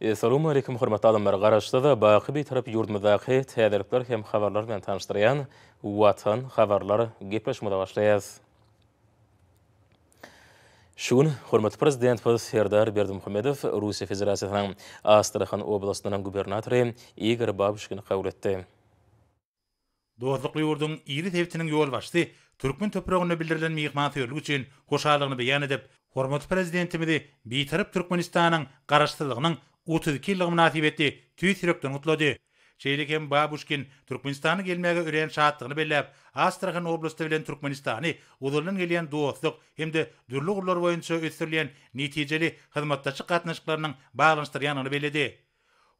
Essalowmaleýkim hormatly adamlar Garaşsyz baky Bitarap ýurdumyzdaky täzelikler hem habarlar bilen tanyşdyrýan Watan habarlar gepleşigimize başlaýas. Şu gün hormatly Prezidentimiz Serdar Berdimuhamedow Russiýa Federasiýasynyň Astrahan oblastynyň gubernatory Igor Babuşkini kabul etdi. Dostlukly ýurduň iri sebitiniň ýolbaşçysy türkmen topragynda bildirilen myhmansöýerlik üçin hoşallygyny beýan edip, hormatly Prezidentimizi Bitarap Türkmenistanyň Garaşsyzlygynyň otuz iki ýyllygy mynasybetli tüýs ýürekden gutlady. Şeýle hem Babuşkin Türkmenistana gelmäge örän şatdygyny belläp, Astrahan oblasty bilen Türkmenistany ozaldan gelýän dostluk hem-de dürli ugurlar boýunça ösdürilýän netijeli hyzmatdaşlyk gatnaşyklarynyň baglanyşdyrýandygyny belledi.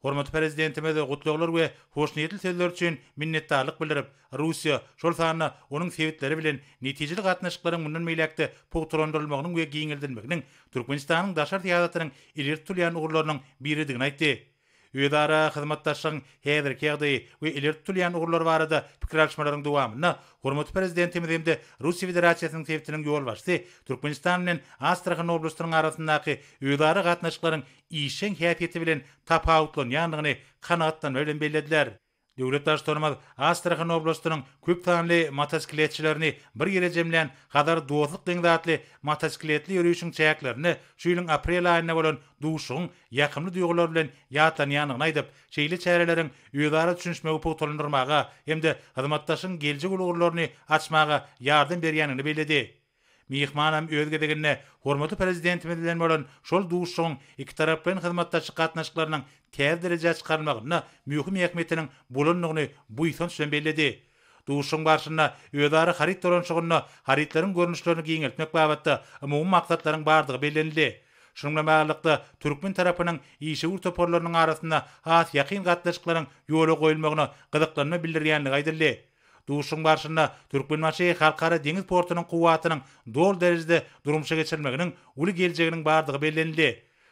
Hormatly Prezidentimize gutlaglar we hoşniýetli sözler üçin minnetdarlyk bildirip, Russiýa, şol sanda onuň sebitleri bilen netijeli gatnaşyklaryň mundan beýläk-de pugtalandyrylmagynyň we giňeldilmeginiň Türkmenistanyň daşary syýasatynyň ileri tutulýan ugurlarynyň biridigini aýtdy. Özara hyzmatdaşlygyň häzirki ýagdaýy we ileri tutulýan ugurlary barada pikir alyşmalaryň dowamynda hormatly Prezidentimiz hem-de Russiýa Federasiýasynyň sebitiniň ýolbaşçysy Türkmenistan bilen Astrahan oblastynyň arasyndaky özara gatnaşyklaryň işjeň häsiýeti bilen tapawutlanýandygyny kanagatlanma bilen bellediler. Döwlet Baştutanymyz Astrahan oblastynyň köp sanly motosikletçilerini bir ýere jemlän Hazar dostluk deňzi atly motosikletli ýörişiň çäklerinde şu ýylyň aprel aýynda bolan duşuşygyň ýakymly duýgular bilen ýatlanýandygyny aýdyp, şeýle çäreleriň özara düşünişmegi pugtalandyrmaga hem-de hyzmatdaşlygyň geljek ugurlaryny açmaga ýardam berýändigini belledi. Myhmanam öz gezeginde hormatly Prezidentimiz bilen bolan şol duşuşygyň ikitaraplaýyn hyzmatdaşlyk gatnaşyklarynyň täze derejä çykarylmagynda möhüm ähmiýetiniň bolandygyny buýsanç bilen belledi. Duşuşygyň barşynda özara haryt dolanyşygynda harytlaryň görnüşlerini giňeltmek babatda umumy maksatlaryň bardygy bellenildi. Şunuň bilen baglylykda, türkmen tarapynyň işewür toparlarynyň arasynda has ýakyn gatnaşyklaryň ýola goýulmagyna gyzyklanma bildirýändigi aýdyldy. Duşuşygyň barşynda Türkmenbaşy Halkara deňiz portunyň kuwwatynyň doly derejede durmuşa geçirilmeginiň uly geljeginiň bardygy bellenildi.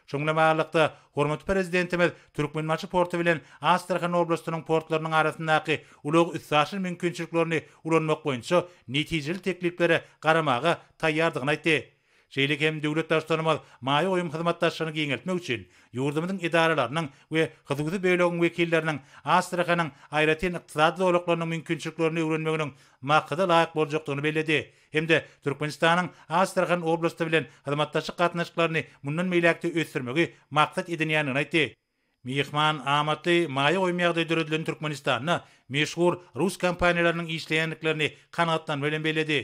Şunuň bilen baglylykda, hormatly Prezidentimiz Türkmenbaşy porty bilen Astrahan oblastynyň portlarynyň arasyndaky ulag-üstaşyr mümkinçiliklerini ulanmak boýunça netijeli tekliplere garamaga taýýardygyny aýtdy. Şeýle hem döwlet Baştutanymyz maýa goýum hyzmatdaşlygyny giňeltmek üçin ýurdumyzyň edaralarynyň we hususy bölegiň wekilleriniň Astrahanyň aýratyn ykdysady zolaklarynyň mümkinçiliklerini öwrenmeginiň maksada laýyk boljakdygyny belledi hem-de Türkmenistanyň Astrahan oblasty bilen hyzmatdaşlyk gatnaşyklaryny mundan beýläk-de ösdürmegi maksat edinýändigini aýtdy. Myhman amatly maýa goýum ýagdaýy döredilen Türkmenistanda meşhur rus kompaniýalarynyň işleýändiklerini kanagatlanma bilen belledi.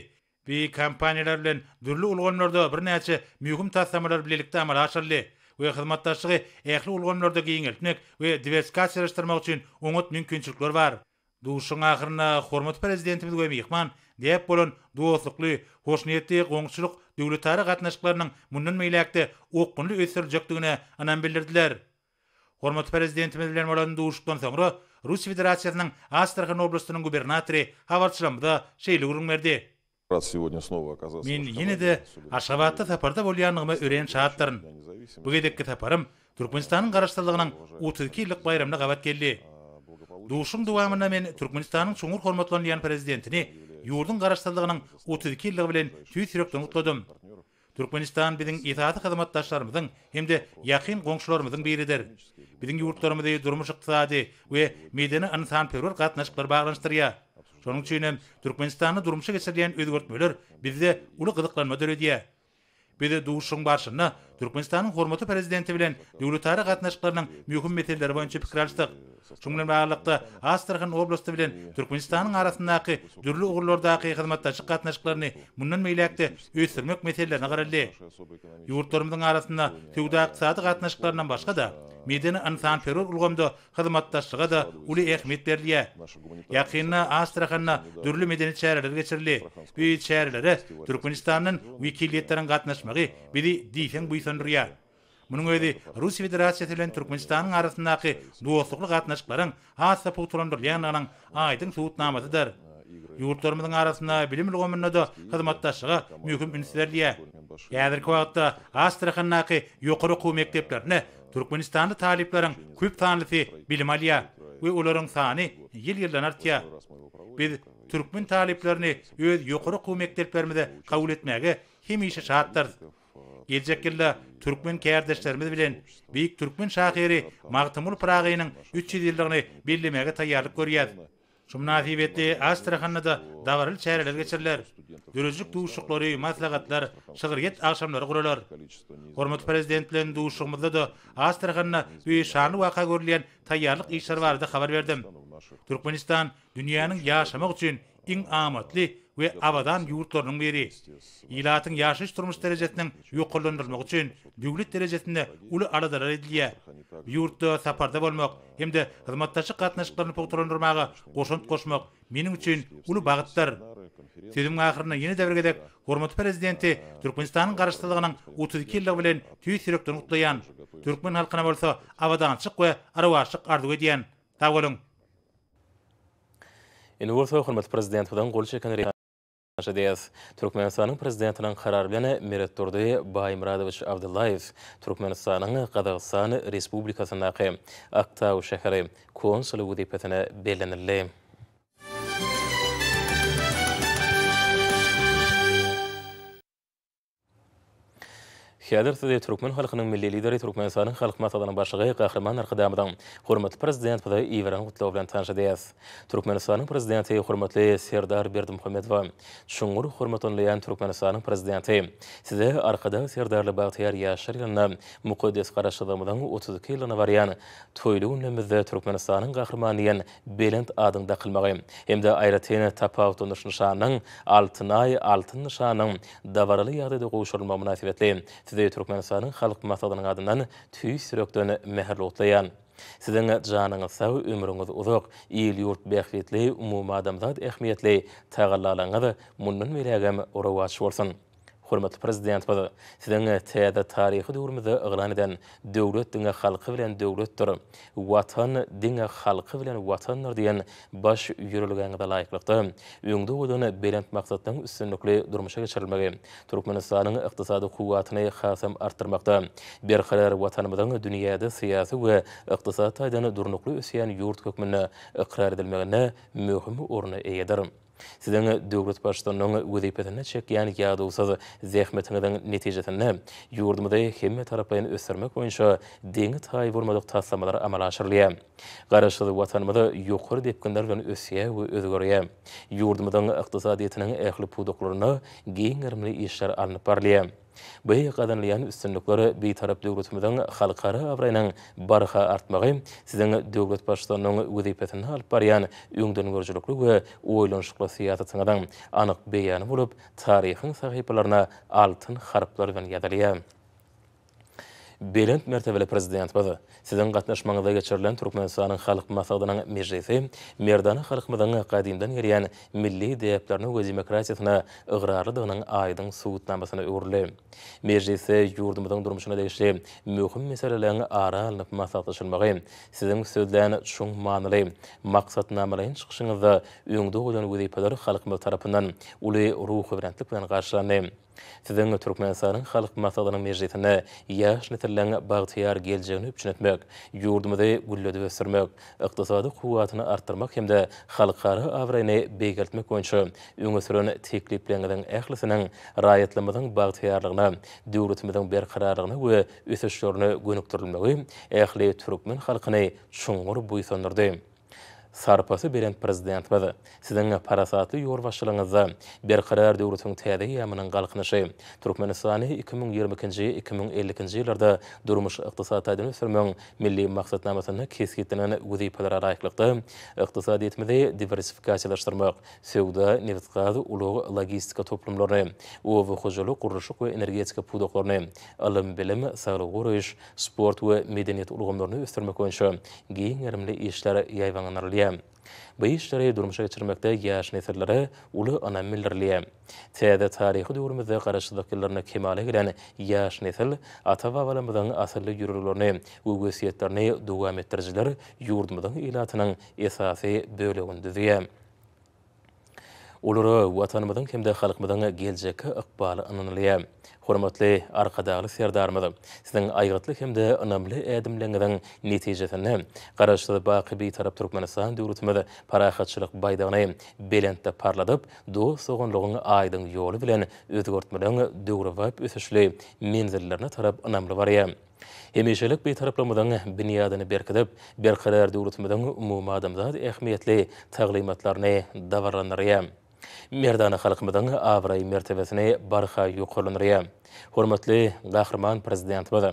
Beýik kompaniýalar bilen dürli ulgamlarda birnäçe möhüm taslamalar bilelikde amala aşyryldy we hyzmatdaşlygy ähli ulgamlarda giňeltmek we diwersikasiýalaşdyrmak üçin oňat mümkinçilikler bar. Duşuşygyň ahyrynda hormatly Prezidentimiz we myhman däp bolan dostlukly, hoşniýetli goňşuçylyk döwletara gatnaşyklarynyň mundan beýläk-de okgunly ösdüriljekdigine ynam bildirdiler. Hormatly Prezidentimiz bilen bolan duşuşykdan soňra Russiýa Federasiýasynyň Astrahan oblastynyň gubernatory habarçylarymyza şeýle gürrüň berdi. Men ýene-de Aşgabatda saparda bolýandygyma örän şatdyryn. Bu gezekki saparym Türkmenistanyň Garaşsyzlygynyň otuz iki ýyllyk baýramyna gabat geldi. Duşuşygyň dowamynda men Türkmenistanyň çuňňur hormatlanylýan Prezidentini ýurduň Garaşsyzlygynyň otuz iki ýyllygy bilen tüýs ýürekden gutladym. Türkmenistan biziň esasy hyzmatdaşlarymyzyň hem-de ýakyn goňşularymyzyň biridir. Biziň ýurtlarymyzy durmuş-ykdysady we medeni-ynsanperwer gatnaşyklar baglanyşdyrýar. Şonuň üçin hem Türkmenistanda durmuşa geçirilýän özgertmeler bizde uly gyzyklanma döredýär. Biz duşuşygyň barşynda Türkmenistanyň hormatly Prezidenti bilen döwletara gatnaşyklarynyň möhüm meseleleri boýunça pikir alyşdyk. Şunuň bilen baglylykda, Astrahan oblasty bilen Türkmenistanyň arasyndaky dürli ugurlardaky hyzmatdaşlyk gatnaşyklaryny mundan beýläk-de ösdürmek meselelerine garaldy. Ýurtlarymyzyň arasynda söwda-ykdysady gatnaşyklaryndan başga-da, medeni-ynsanperwer ulgamda hyzmatdaşlyga-da uly ähmiýet berilýär. Ýakynda Astrahanda dürli medeni çäreler geçirildi. Bu çärelere Türkmenistandan wekiliýetleriň gatnaşmagy bizi diýseň buýsandyrýar. Munuň özi Russiýa Federasiýasy bilen Türkmenistanyň arasyndaky dostlukly gatnaşyklaryň has-da pugtalandyrylýandygynyň aýdyň subutnamasydyr. Ýurtlarymyzyň arasynda bilim ulgamynda-da hyzmatdaşlyga möhüm üns berilýär. Häzirki wagtda Astrahandaky ýokary okuw mekdeplerinde türkmenistanly talyplaryň köp sanlysy bilim alýar we olaryň sany ýyl-ýyldan artýar. Biz türkmen talyplaryny öz ýokary okuw mekdeplerimize kabul etmäge hemişe şatdyrys. Geljek ýylda türkmen kärdeşlerimiz bilen beýik türkmen şahyry Magtymguly Pyragynyň üç ýüz ýyllygyny bellemäge taýýarlyk görýäs. Şu mynasybetli Astrahanda-da dabaraly çäreler geçiriler. Döredijilik duşuşyklary, maslahatlar, şygryýet agşamlary guralar. Hormatly Prezident bilen duşuşygymyzda-da Astrahanda bu şanly waka görülýän taýýarlyk işleri barada habar berdim. Türkmenistan dünýäniň ýaşamak üçin iň amatly we abadan ýurtlarynyň biri. Ilatyň ýaşaýyş-durmuş derejesiniň ýokarlandyrylmagy üçin döwlet derejesinde uly aladalar edilýär. Bu ýurtda saparda bolmak hem-de hyzmatdaşlyk gatnaşyklaryny pugtalandyrmaga goşant goşmak meniň üçin uly bagtdyr. Sözümiň ahyrynda ýene-de bir gezek hormatly Prezidenti Türkmenistanyň Garaşsyzlygynyň otuz iki ýyllygy bilen tüýs ýürekden gutlaýan. Türkmen halkyna bolsa abadançylyk we arwahşlyk arzuw edýän. Sag boluň! Indi bolsa hormatly Prezidentimiziň gol çeken resminama geçeris. Türkmenistanyň Prezidentiniň Karary bilen Meretdurdy Baýmyradowiç Abdyllaýew Türkmenistanyň Gazagystan Respublikasyndaky Aktau şäheri konsuly wezipesine bellenildi. Häzir sizi türkmen halkynyň Milli Lideri, Türkmenistanyň Halk Maslahatynyň Başlygy Gahryman Arkadagymyzyň, hormatly Prezidentimize iberen gutlagy bilen tanyş edýäs. Türkmenistanyň Prezidenti hormatly Serdar Berdimuhamedowa çuňňur hormatlanylýan Türkmenistanyň Prezidenti, Size Arkadag Serdarly bagtyýar ýaşlar ýylyna, mukaddes Garaşsyzlygymyzyň otuz iki ýyllygyna barýan toýly günlerimizde Türkmenistanyň Gahrymany diýen belent adyň dakylmagy hem-de aýratyn tapawutlanyş nyşanynyň, Altyn Aý, Altyn nyşanynyň dabaraly ýagdaýda gowşurylmagy mynasybetli Sizi Türkmenistanyň Halk Maslahatynyň adyndan tüýs ýürekden mähirli gutlaýan. Siziň janyňyz sag, ömrüňiz uzak, il-ýurt bähbitli, umumadamzat ähmiýetli tagallalaryňyz mundan beýlägem rowaç bolsun! Hormatly Prezidentimiz Siziň täze taryhy döwrümizi yglan eden Döwlet diňe halky bilen döwletdir, Watan diňe halky bilen Watandyr diýen baş ýörelgäňize laýyklykda, öňde goýlan belent maksatlaryň üstünlikli durmuşa geçirilmegi, Türkmenistanyň ykdysady kuwwatyny hasam artdyrmakda, berkarar Watanymyzyň dünýäde syýasy we ykdysady taýdan durnukly ösýän ýurt hökmünde ykrar edilmeginde möhüm orun eýedir. Siziň döwlet baştutanynyň wezipesinde çekýän ýadawsyz zähmetiňiziň netijesinde, ýurdumyzy hemmetaraplaýyn ösdürmek boýunça deňi-taýy bolmadyk taslamalar amala aşyrylýar. Garaşsyz Watanymyz ýokary depginler bilen ösýär we özgerýär. Ýurdumyzyň ykdysadyýetiniň ähli pudaklarynda giň gerimli işler alnyp barylýar. Bu gazanylýan üstünlikler Bitarap döwletimiziň halkara abraýynyň barha artmagy, Siziň döwlet Baştutanynyň wezipesinde alyp barýan öňdengörüjilikli we oýlanyşykly syýasatyňyzyň anyk beýany bolup, taryhyň sahypalaryna altyn harplar bilen ýazylýar. Belent mertebeli Prezidentimiz! Siziň gatnaşmagyňyzda geçirilen Türkmenistanyň Halk Maslahatynyň mejlisi merdana halkymyzyň gadymdan gelýän milli däplerine we demokratiýasyna ygrarlydygynyň aýdyň subutnamasyna öwrüldi. Mejlisde ýurdumyzyň durmuşyna degişli möhüm meseleleriň ara alnyp maslahatlaşylmagy Siziň sözlän çuň manyly, maksatnamalaýyn çykyşyňyzda öňde goýlan wezipeler halkymyz tarapyndan uly ruhubelentlik bilen garşylandy. Siziň Türkmenistanyň Halk Maslahatynyň mejlisinde ýaş nesilleriň bagtyýar geljegini üpjün etmek, ýurdumyzy gülledip ösdürmek, ykdysady kuwwatyny artdyrmak hem-de halkara abraýyny beýgeltmek boýunça öňe süren teklipleriňiziň ählisiniň raýatlarymyzyň bagtyýarlygyna, döwletimiziň berkararlygyna we ösüşlerine gönükdirilmegi ähli türkmen halkyny çuňňur buýsandyrdy. Sarpasy belent Prezidentimiz, Siziň parasatly ýolbaşçylygyňyzda Berkarar döwletiň täze eýýamynyň Galkynyşy, Türkmenistany iki müň ýigrimi ikinji, iki müň elli ikinji ýyllarda durmuş-ykdysady taýdan ösdürmegiň Milli maksatnamasynda kesgitlenen wezipeleri laýyklykda, ykdysadyýetimizi diwersifikasiýalaşdyrmak, söwda, nebit-gaz, ulag, logistika toplumlaryny, oba hojalyk, gurluşyk we energetika pudaklaryny, ylym-bilim, saglygy goraýyş, sport we medeniýet ulgamlaryny ösdürmek boýunça giň gerimli işler ýaýbaňlandyrylýar. Bu işleri durmuşa geçirmekde ýaş nesillere uly ynam bildirilýär. Täze taryhy döwrümizde Garaşsyzlyk ýyllarynda kemala gelen ýaş nesil ata-babalarymyzyň asylly ýörelgelerini we wesýetlerini dowam etdirijiler ýurdumyzyň ilatynyň esasy bölegini düzýär. Olara Watanymyzyň hem-de halkymyzyň geljekki ykbaly ynanylýar. Hormatly Arkadagly Serdarymyz, Siziň aýgytly hem-de ynamly ädimleriňiziň netijesinde, Garaşsyz, baky Bitarap Türkmenistan döwletimiz parahatçylyk baýdagyny belentde parladyp, dost-doganlygyň aýdyň ýoly bilen özgertmeleriň döwrebap ösüşli menzillerine tarap ynamly barýar. hemişelik Bitaraplygymyzyň binýadyny berkidip, berkarar döwletimiziň umumadamzat ähmiýetli taglymatlaryny dabaralandyrýar. Merdana halkymyzyň abraý-mertebesini barha ýokarlandyrýar. Hormatly Gahryman Prezidentimiz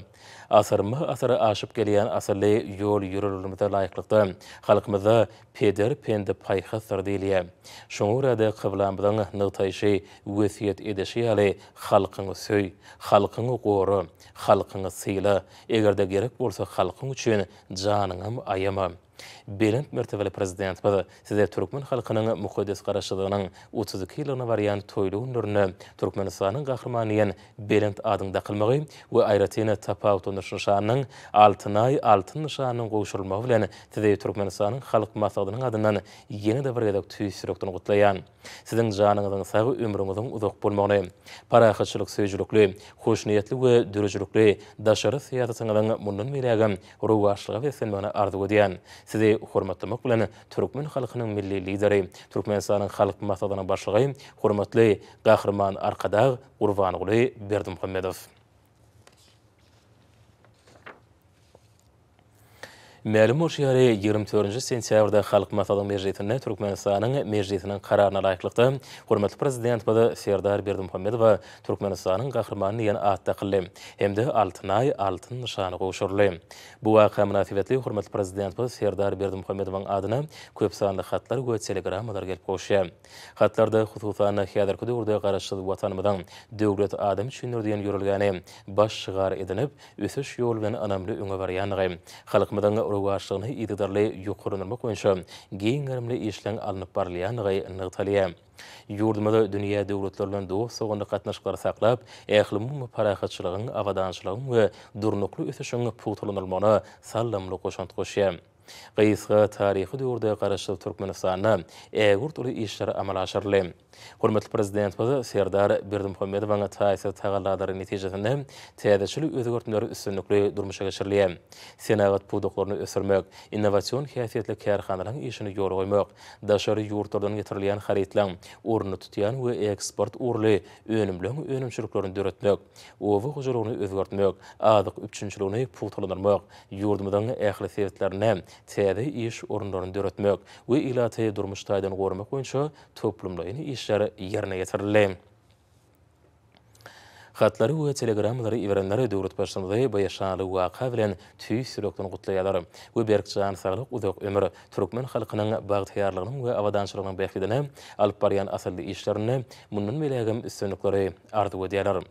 asyrma-asyr aşyp gelýän asylly ýol-ýörelgelerimize laýyklykda, halkymyzda Peder pendi paýhasdyr diýilýär. Şoňa görä-de, kyblamyzyň nygtaýşy, wesýet edişi ýaly, Halkyňy söý, halkyňy gora, Halkyňy syla, eger-de gerek bolsa halkyň üçin janyňam aýama. Belent mertebeli Prezidentimiz Size türkmen halkynyň mukaddes Garaşsyzlygynyň otuz iki ýyllygyna barýan toýly günlerinde Türkmenistanyň Gahrymany diýen belent adyň dakylmagy we aýratyn tapawutlanyş nyşanynyň, Altyn Aý altyn nyşanynyň gowşurylmagy bilen Sizi Türkmenistanyň Halk Maslahatynyň adyndan ýene-de bir gezek tüýs ýürekden gutlaýan. Siziň janyňyzyň sag, ömrüňiziň uzak bolmagyny, parahatçylyksöýüjilikli, hoşniýetli we döredijilikli daşary syýasatyňyzyň mundan beýlägem rowaçlyga beslenmegini arzuw edýän. Sizi hormatlamak bilen, türkmen halkynyň Milli Lideri, Türkmenistanyň Halk Maslahatynyň Başlygy, hormatly Gahryman Arkadag Gurbanguly Berdimuhamedow. Mälim bolşy ýaly, ýigrimi dördünji sentýabrda Halk Maslahatynyň mejlisinde Türkmenistanyň Mejlisiniň kararyna laýyklykda, hormatly Prezidentimiz Serdar Berdimuhamedowa Türkmenistanyň Gahrymany diýen at dakyldy hem-de Altyn Aý altyn nyşany gowşuryldy. Bu waka mynasybetli hormatly Prezidentimiz Serdar Berdimuhamedowyň adyna köpsanly hatlar we telegrammalar gelip gowuşýar. Hatlarda, hususan-da, häzirki döwürde Garaşsyz Watanymyzyň Döwlet adam üçindir diýen ýörelgäni baş şygar edinip, ösüş ýoly bilen ynamly öňe barýandygy, halkymyzyň rowaçlygyny yzygiderli ýokarlandyrmak boýunça giň gerimli işleň alnyp barylýandygy nygtalýar. Ýurdumyz dünýä döwletleri bilen dost-doganlyk gatnaşyklary saklap, ählumumy parahatçylygyň, abadançylygyň we durnukly ösüşiň pugtalandyrylmagyna saldamly goşant goşýar. Gysga taryhy döwürde Garaşsyz Türkmenistanda ägirt uly işler amala aşyryldy. Hormatly Prezidentimiz Serdar Berdimuhamedowyň taýsyz tagallalary netijesinde täzeçil özgertmeler üstünlikli durmuşa geçirilýär. Senagat pudaklaryny ösdürmek, innowasion häsiýetli kärhanalaryň işini ýola goýmak, daşary ýurtlardan getirilýän harytlaryň ornuny tutýan we eksport ugurly önümleň önümçiliklerini döretmek, oba hojalygyny özgertmek, azyk üpjünçiligini pugtalandyrmak, ýurdumyzyň ähli sebitlerinde täze iş orunlaryny döretmek we ilaty durmuş taýdan goramak boýunça toplumlaýyn işler ýerine ýetirildi. Hatlary we telegrammalary iberenler döwlet Baştutanyzy bu şanly waka bilen tüýs ýürekden gutlaýarlar we berk jan saglyk, uzak ömür, türkmen halkynyň bagtyýarlygynyň we abadançylygynyň bähbidine alyp barýan asylly işlerinde mundan beýlägem üstünlikleri arzuw edýärler.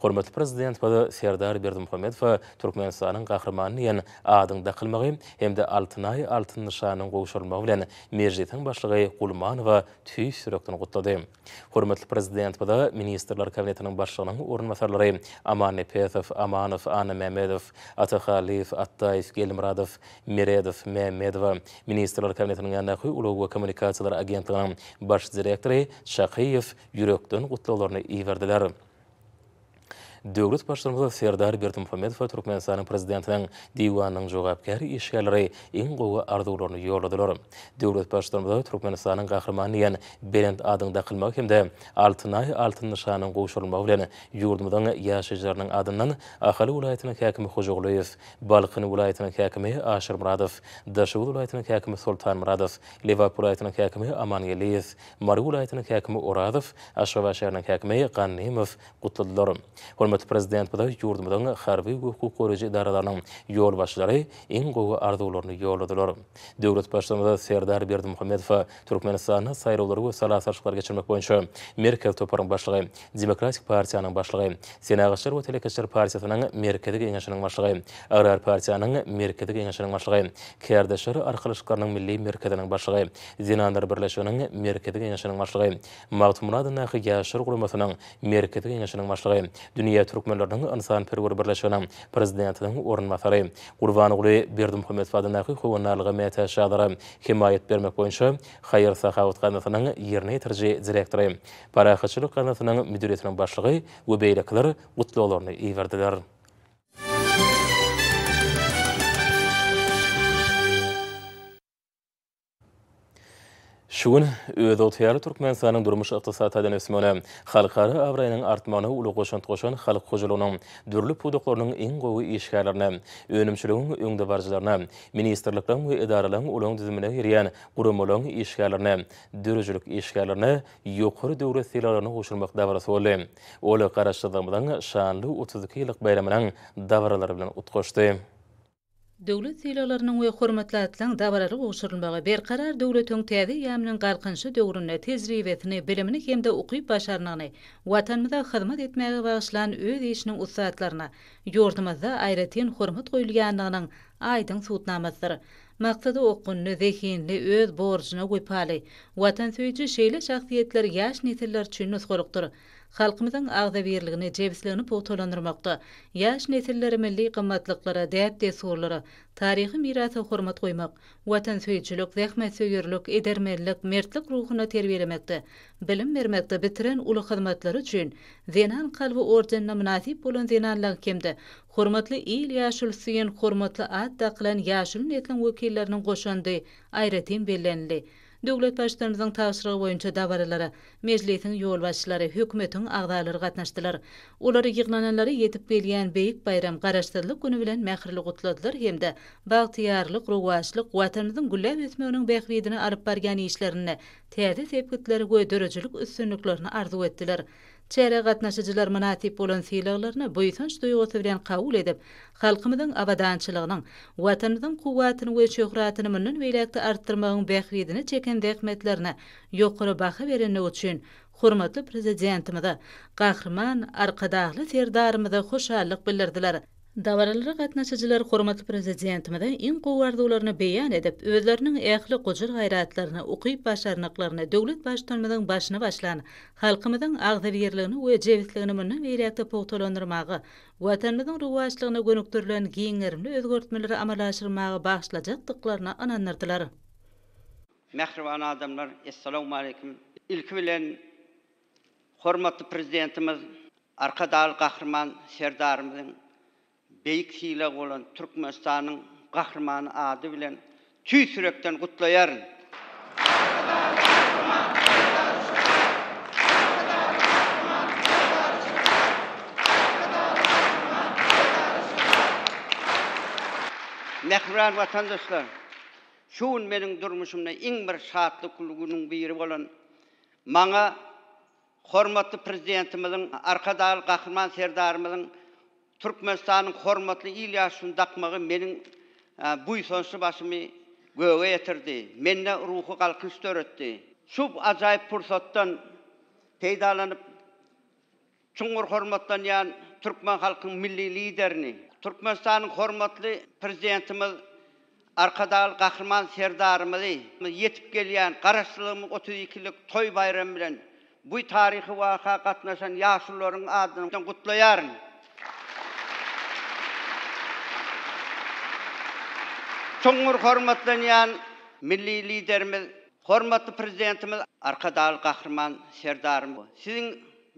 Hormatly Prezidentimiz Serdar Berdimuhamedowa Türkmenistanyň Gahrymany diýen adyň dakylmagy hem-de Altynaý altyn nyşanynyň gowşurylmagy bilen Mejlisiň Başlygy Gulmanowa tüýs ýürekden gutlady. Hormatly Prezidentimize Ministrler Kabinetiniň Başlygynyň orunbasarlary Amannepesow, Amanow, Annamämmedow, Atahallyýew, Atdaýew, Gelmyradow, Meredow, Mämmedowa, Ministrler Kabinetiniň ýandaky Ulag we kommunikasiýalar agentliginiň Baş direktory Çakyýew ýürekden gutlaglaryny iberdiler. Döwlet Baştutanymyz Serdar Berdimuhamedowa Türkmenistanyň Prezidentiniň Diwanynyň jogapkär işgärleri iň gowy arzuwlaryny ýolladylar. Döwlet Baştutanymyza Türkmenistanyň Gahrymany diýen belent adyň dakylmagy hem-de Altynaý altyn nyşanynyň gowşurylmagy bilen ýurdumyzyň ýaşaýjylarynyň adyndan Ahal welaýatynyň häkimi Hojagulyýew, Balkan welaýatynyň häkimi Aşyrmyradow, Daşoguz welaýatynyň häkimi Soltanmyradow, Lebap welaýatynyň häkimi Amangeldiýew, Mary welaýatynyň häkimi Orazow, Aşgabat şäheriniň häkimi Ganymow gutladylar. Hormatly Prezidentimize ýurdumyzyň harby we hukuk goraýjy edaralarynyň ýolbaşçylary iň gowy arzuwlaryny ýolladylar. Döwlet Baştutanymyz Serdar Berdimuhamedowa Türkmenistanda saýlawlary we sala salşyklary geçirmek boýunça Merkez toparyň başlygy Demokratik partiýanyň başlygy, Senagatçylar we telekeçiler partiýasynyň Merkezi geňeşiniň başlygy, Agrar partiýanyň Merkezi geňeşiniň başlygy, Kärdeşler arkalaşyklarynyň milli merkeziniň başlygy, Zenanlar birleşiginiň Merkezi geňeşiniň başlygy, Magtymguly adyndaky Ýaşlar guramasynyň Merkezi geňeşiniň başlygy, Dünýä türkmenleriniň ynsanperwer birleşiginiň prezidentiniň orunbasary, Gurbanguly Berdimuhamedow adyndaky Howandarlyga mätäç jaýlara hemaýat bermek boýunça haýyr-sahawat gaznasynyň ýerine ýetiriji direktory, Parahatçylyk gazinasynyň müdiriýetiniň başlygy we beýlekiler gutlaglaryny iberdiler. Şu gün özygtyýarly Türkmenistanyň durmuş-ykdysady taýdan ösmegine, halkara abraýynyň artmagyna uly goşant goşan halk hojalygynyň dürli pudaklarynyň iň gowy işgärlerine, önümçiligiň öňdebaryjylaryna, ministrlikleriň we edaralaryň olaryň düzümine girýän guramalaryň işgärlerine, döredijilik işgärlerine, ýokary döwlet sylaglaryna gowşurmak dabarasy boldy. Ol Garaşsyzlygymyzyň şanly otuz iki ýyllyk baýramynyň dabaralary bilen utgaşdy. Döwlet sylaglarynyň we hormatly atlaň dabaraly gowşurylmagy Berkarar döwletiň täze eýýamynyň Galkynyşy döwründe tejribesini, bilimini hem-de ukyp-başarnygyny Watanymyza hyzmat etmäge bagyşlan öz işiniň ussatlaryna ýurdumyzda aýratyn hormat goýulýandygynyň aýdyň subutnamasydyr. Maksady okgunly, zehinli, öz borjuna wepaly, watansöýüji şeýle şahsyýetler ýaş nesiller üçin nusgalykdyr. Halkymyzyň agzybirligini, jebisligini pugtalandyrmakda, ýaş nesillere milli gymmatlyklara, däp-dessurlara, taryhy mirasa hormat goýmak, watansöýüjilik, zähmetsöýerlik, edermenlik, mertlik ruhunda terbiýelemekde, bilim bermekde bitiren uly hyzmatlary üçin Zenan kalby ordenine mynasyp bolan zenanlaň hem-de Hormatly il ýaşulysy gen hormatly at dakylan ýaşuly nesliň wekilleriniň goşandy aýratyn bellenildi. Döwlet Baştutanymyzyň tabşyrygy boýunça dabaralara Mejlisiň ýolbaşçylary, Hökümetiň agzalary gatnaşdylar. Olar ýygnananlary ýetip gelýän beýik baýram Garaşsyzlyk güni bilen mähirli gutladylar hem-de bagtyýarlyk, rowaçlyk, Watanymyzyň gülläp ösmeginiň bähbidine alyp barýan işlerinde täze sepgitleri we döredijilik üstünliklerini arzuw etdiler. Çärä gatnaşyjylar mynasyp bolan sylaglaryny buýsanç duýgusy bilen kabul edip, halkymyzyň abadançylygynyň, Watanymyzyň kuwwatyny we şöhratyny mundan beýläk-de artdyrmagyň bähbidine çeken zähmetlerine ýokary baha berendigi üçin hormatly Prezidentimize, Gahryman Arkadagly Serdarymyza hoşallyk bildirdiler. Dabaralara gatnaşyjylar hormatly Prezidentimize iň gowy arzuwlaryny beýan edip, özleriniň ähli gujur-gaýratlaryny, ukyp-başarnyklaryny döwlet Baştutanymyzyň başyny başlan halkymyzyň agzybirligini we jebisligini mundan beýläk-de pugtalandyrmaga, Watanymyzyň rowaçlygyna gönükdirilen giň gerimli özgertmeleri amala aşyrmaga bagyşlajakdyklaryna ynandyrdylar. Mähriban adamlar, essalawmaleýkim! Ilki bilen, Hormatly Prezidentimiz Arkadagly Gahryman Serdarymyzyň beýik sylagy bolan Türkmenistanyň Gahrymany ady bilen tüýs ýürekden gutlaýaryn! Arkadagly Gahryman Serdar Jukow! Arkadagly Gahryman Serdar Jukow! Arkadagly Gahryman Serdar Jukow! Mähriban watandaşlar! Şu gün meniň durmuşymda iň bir şatly günüň biri bolan Maňa hormatly Prezidentimiziň, Arkadagly Gahryman Serdarymyzyň Türkmenistanyň hormatly il ýaşusyny dakmagy meniň buýsançly başymy göge ýetirdi, mende ruhy galkynyş döretdi. Şu ajaýyp pursatdan peýdalanyp, Çuňňur hormatlanýan türkmen halkyň Milli Liderini, Türkmenistanyň hormatly Prezidentimiz Arkadagly Gahryman Serdarymyzy ýetip gelýän Garaşsyzlygymyzyň otuz iki ýyllyk toý baýramy bilen bu taryhy waka gatnaşan ýaşulularyň adyndan gutlaýaryn. Çuňňur hormatlanýan Milli Liderimiz, hormatly Prezidentimiz Arkadagly Gahryman Serdarymyz Siziň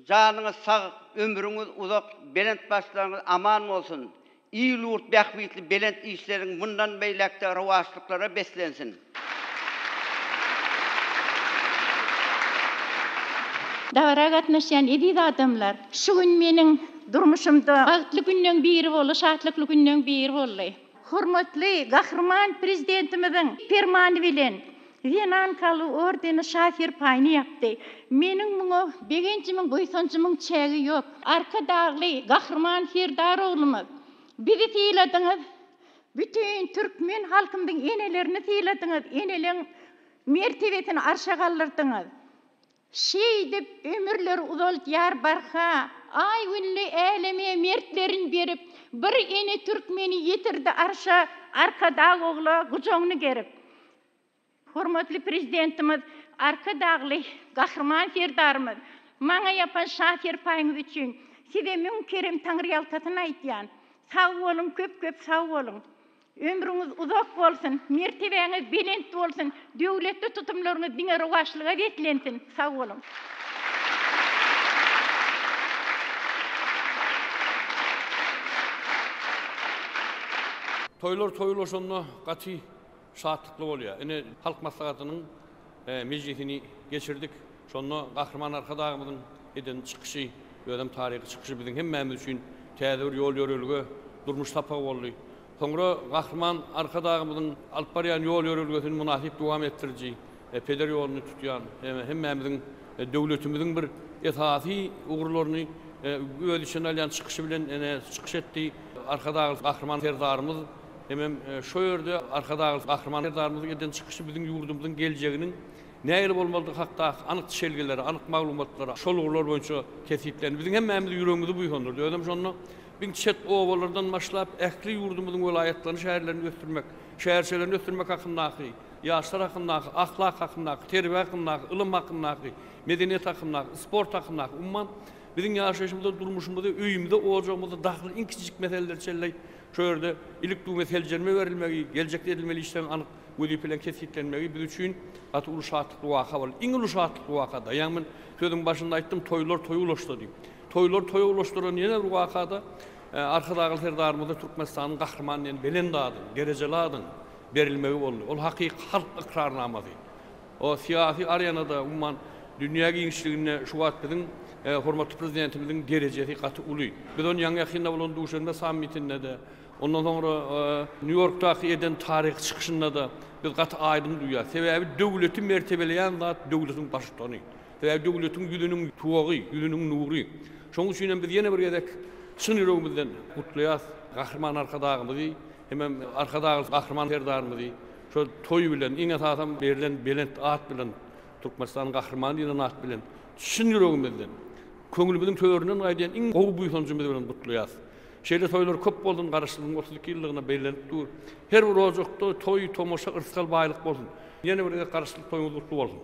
Janyňyz sag, ömrüňiz uzak, belent başlaryňyz aman bolsun! Il-ýurt bähbitli belent işleriň mundan beýläk-de rowaçlyklara beslensin! Dabara gatnaşýan eziz adamlar! Şu gün meniň durmuşymda bagtly günleň biri boldy, şatlykly günleň biri boldy. Hormatly Gahryman Prezidentimiziň Permany bilen, Zenankaly ordeni şa serpaýyny ýapdy. Meniň muňa begenjimiň, buýsanjymyň çägi ýok. Arkadagly Gahryman Serdar oglumyz, bizi syladyňyz, bütin türkmen halkymyzyň enelerini syladyňyz, eneleň mertebesini arşa galdyrdyňyz. Şeýdip, ömürleri uzaldýar barha. Aýgünli äleme mertlerin berip, Bir ene türkmeni ýetirdi arşa, Arkadag ogla gujagyny gerip. Hormatly Prezidentimiz, Arkadagly Gahryman Serdarymyz, maňa ýapan şa serpaýyňyz üçin Size müň kerem taňryýalkasyn aýtýan. Sag boluň, köp-köp sag boluň! Ömrüňiz uzak bolsun, mertebäňiz belent bolsun, döwletli tutumlaryňyz diňe rowaçlyga beslensin. Sag boluň. Toýlar toýulaşanda gaty şatlykly bolýar. Ine, Halk Maslahatynyň mejlisini geçirdik. Şonda Gahryman Arkadagymyzyň eden çykyşy, özem taryhy çykyşy biziň hemmämiz üçin täze bir ýol-ýörelge, durmuş sapagy boldy. Soňra Gahryman Arkadagymyzyň alyp barýan ýol-ýörelgesini mynasyp dowam etdiriji peder ýoluny tutýan, hemmämiziň döwletimiziň bir esasy ugurlaryny öz içine alýan çykyşy bilen çykyş etdi. Arkadagly Gahryman Serdarymyz Hemem şo ýerde Arkadagly Gahryman Serdarymyzyň eden çykyşy biziň ýurdumyzyň geljeginiň nähili bolmalydygy hakdaky anyk çelgeleri, anyk maglumatlary şol ugurlar boýunça kesgitlendi. Biziň hemmämiziň ýüregimizi buýsandyrdy. Özem şonda iň çet obalardan başlap, ähli ýurdumyzyň welaýatlaryny, şäherlerini ösdürmek, şäherçelerini ösdürmek hakyndaky, ýaşlar hakyndaky, ahlak hakyndaky, terbiýe hakyndaky, ylym hakyndaky, medeniýet hakyndaky, sport hakyndaky, umuman, biziň ýaşaýşymyza, durmuşymyza, öýümize, ojagymyza dahly iň kiçijik meseleleri çenli Şu ýerde ilik düwme seljerme berilmegi, geljekde edilmeli işleriň anyk wezipeleriň kesgitlenmegi biz üçin gaty uly şatlykly waka boldy. Iň uly şatlykly waka, da, ýaňy men sözüň başynda aýtdym, toýlar toýa ulaşsa diýip. Toýlary toýa ulaşdyran ýene bir waka-da, Arkadagly Serdarymyza Türkmenistanyň Gahrymany diýen belent adyň, derejeli adyň berilmegi boldy. Ol hakyky halk ykrarnamasy. O syýasy arenada, umuman, dünýä giňişliginde şu wagt biziň hormatly Prezidentimiziň derejesi gaty uly. Biz ony ýaňy-ýakynda bolan Duşenbe sammitinde-de, ondan soňra Nýu-Ýorkdaky eden taryhy çykyşynda-da biz gaty aýdyň duýýarys. Sebäbi döwleti mertebeleýän zat döwletiň baştutany. Sebäbi döwletiň ýüzüniň tuwagy, ýüzüniň nury. Şonuň üçin hem biz ýene bir gezek çyn ýüregimizden gutlaýarys Gahryman Arkadagymyzy, Hemem Arkadagly Gahryman Serdarymyzy şol toý bilen, iň esasam berlen belent at bilen, Türkmenistanyň Gahrymany diýlen at bilen çyn ýüregimizden, köňlümiziň töründen gaýdýan iň gowy buýsanjymyz bilen gutlaýarys. Şeýle toýlar köp bolsun, Garaşsyzlygyň otuz iki ýyllygyna bellenip dur. Her bir ojakda toý, tomaşa, yrsgal, baýlyk bolsun! Ýene bir gezek Garaşsyzlyk toýuňyz gutly bolsun!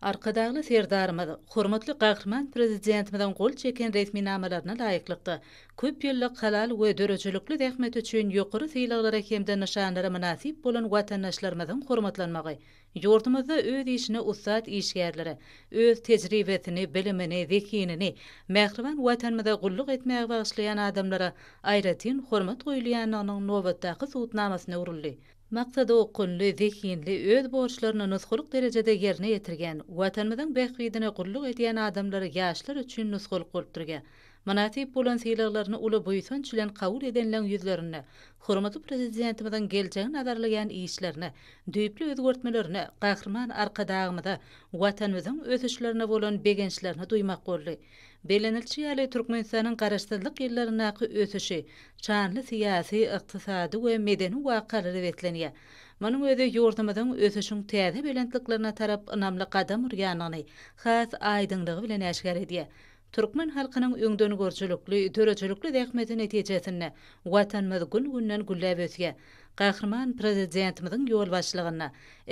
Arkadagly Serdarymyz, hormatly Gahryman Prezidentimiziň gol çeken resminamalaryna laýyklykda, köp ýyllyk halal we döredijilikli zähmeti üçin ýokary sylaglara hem-de nyşanlara mynasyp bolan watandaşlarymyzyň hormatlanmagy ýurdumyzda öz işine ussat işgärlere, öz tejribesini, bilimini, zehinini mähriban Watanymyza gulluk etmäge bagyşlaýan adamlara aýratyn hormat goýulýandygynyň nobatdaky subutnamasyna öwrüldi. maksada okgunly, zehinli, öz borçlaryny nusgalyk derejede ýerine ýetirýän, Watanymyzyň bähbidine gulluk edýän adamlar ýaşlar üçin nusgalyk bolup durýar. Mynasyp bolan sylaglaryny uly buýsanç bilen kabul edenleň ýüzlerinde hormatly Prezidentimiziň geljegi nazarlaýan işlerine, düýpli özgertmelerine, Gahryman Arkadagymyza, Watanymyzyň ösüşlerine bolan begençlerini duýmak boldy. Bellenilişi ýaly, Türkmenistanyň Garaşsyzlyk ýyllaryndaky ösüşi şanly syýasy, ykdysady we medeni wakalara beslenýär. Munuň özi ýurdumyzyň ösüşiň täze belentliklerine tarap ynamly gadam urýandygyny has aýdyňlygy bilen äşgär edýär. Türkmen halkynyň öňdengörüjilikli, döredijilikli zähmeti netijesinde Watanymyz gün-günden gülläp ösýär. Gahryman Prezidentimiziň ýolbaşçylygynda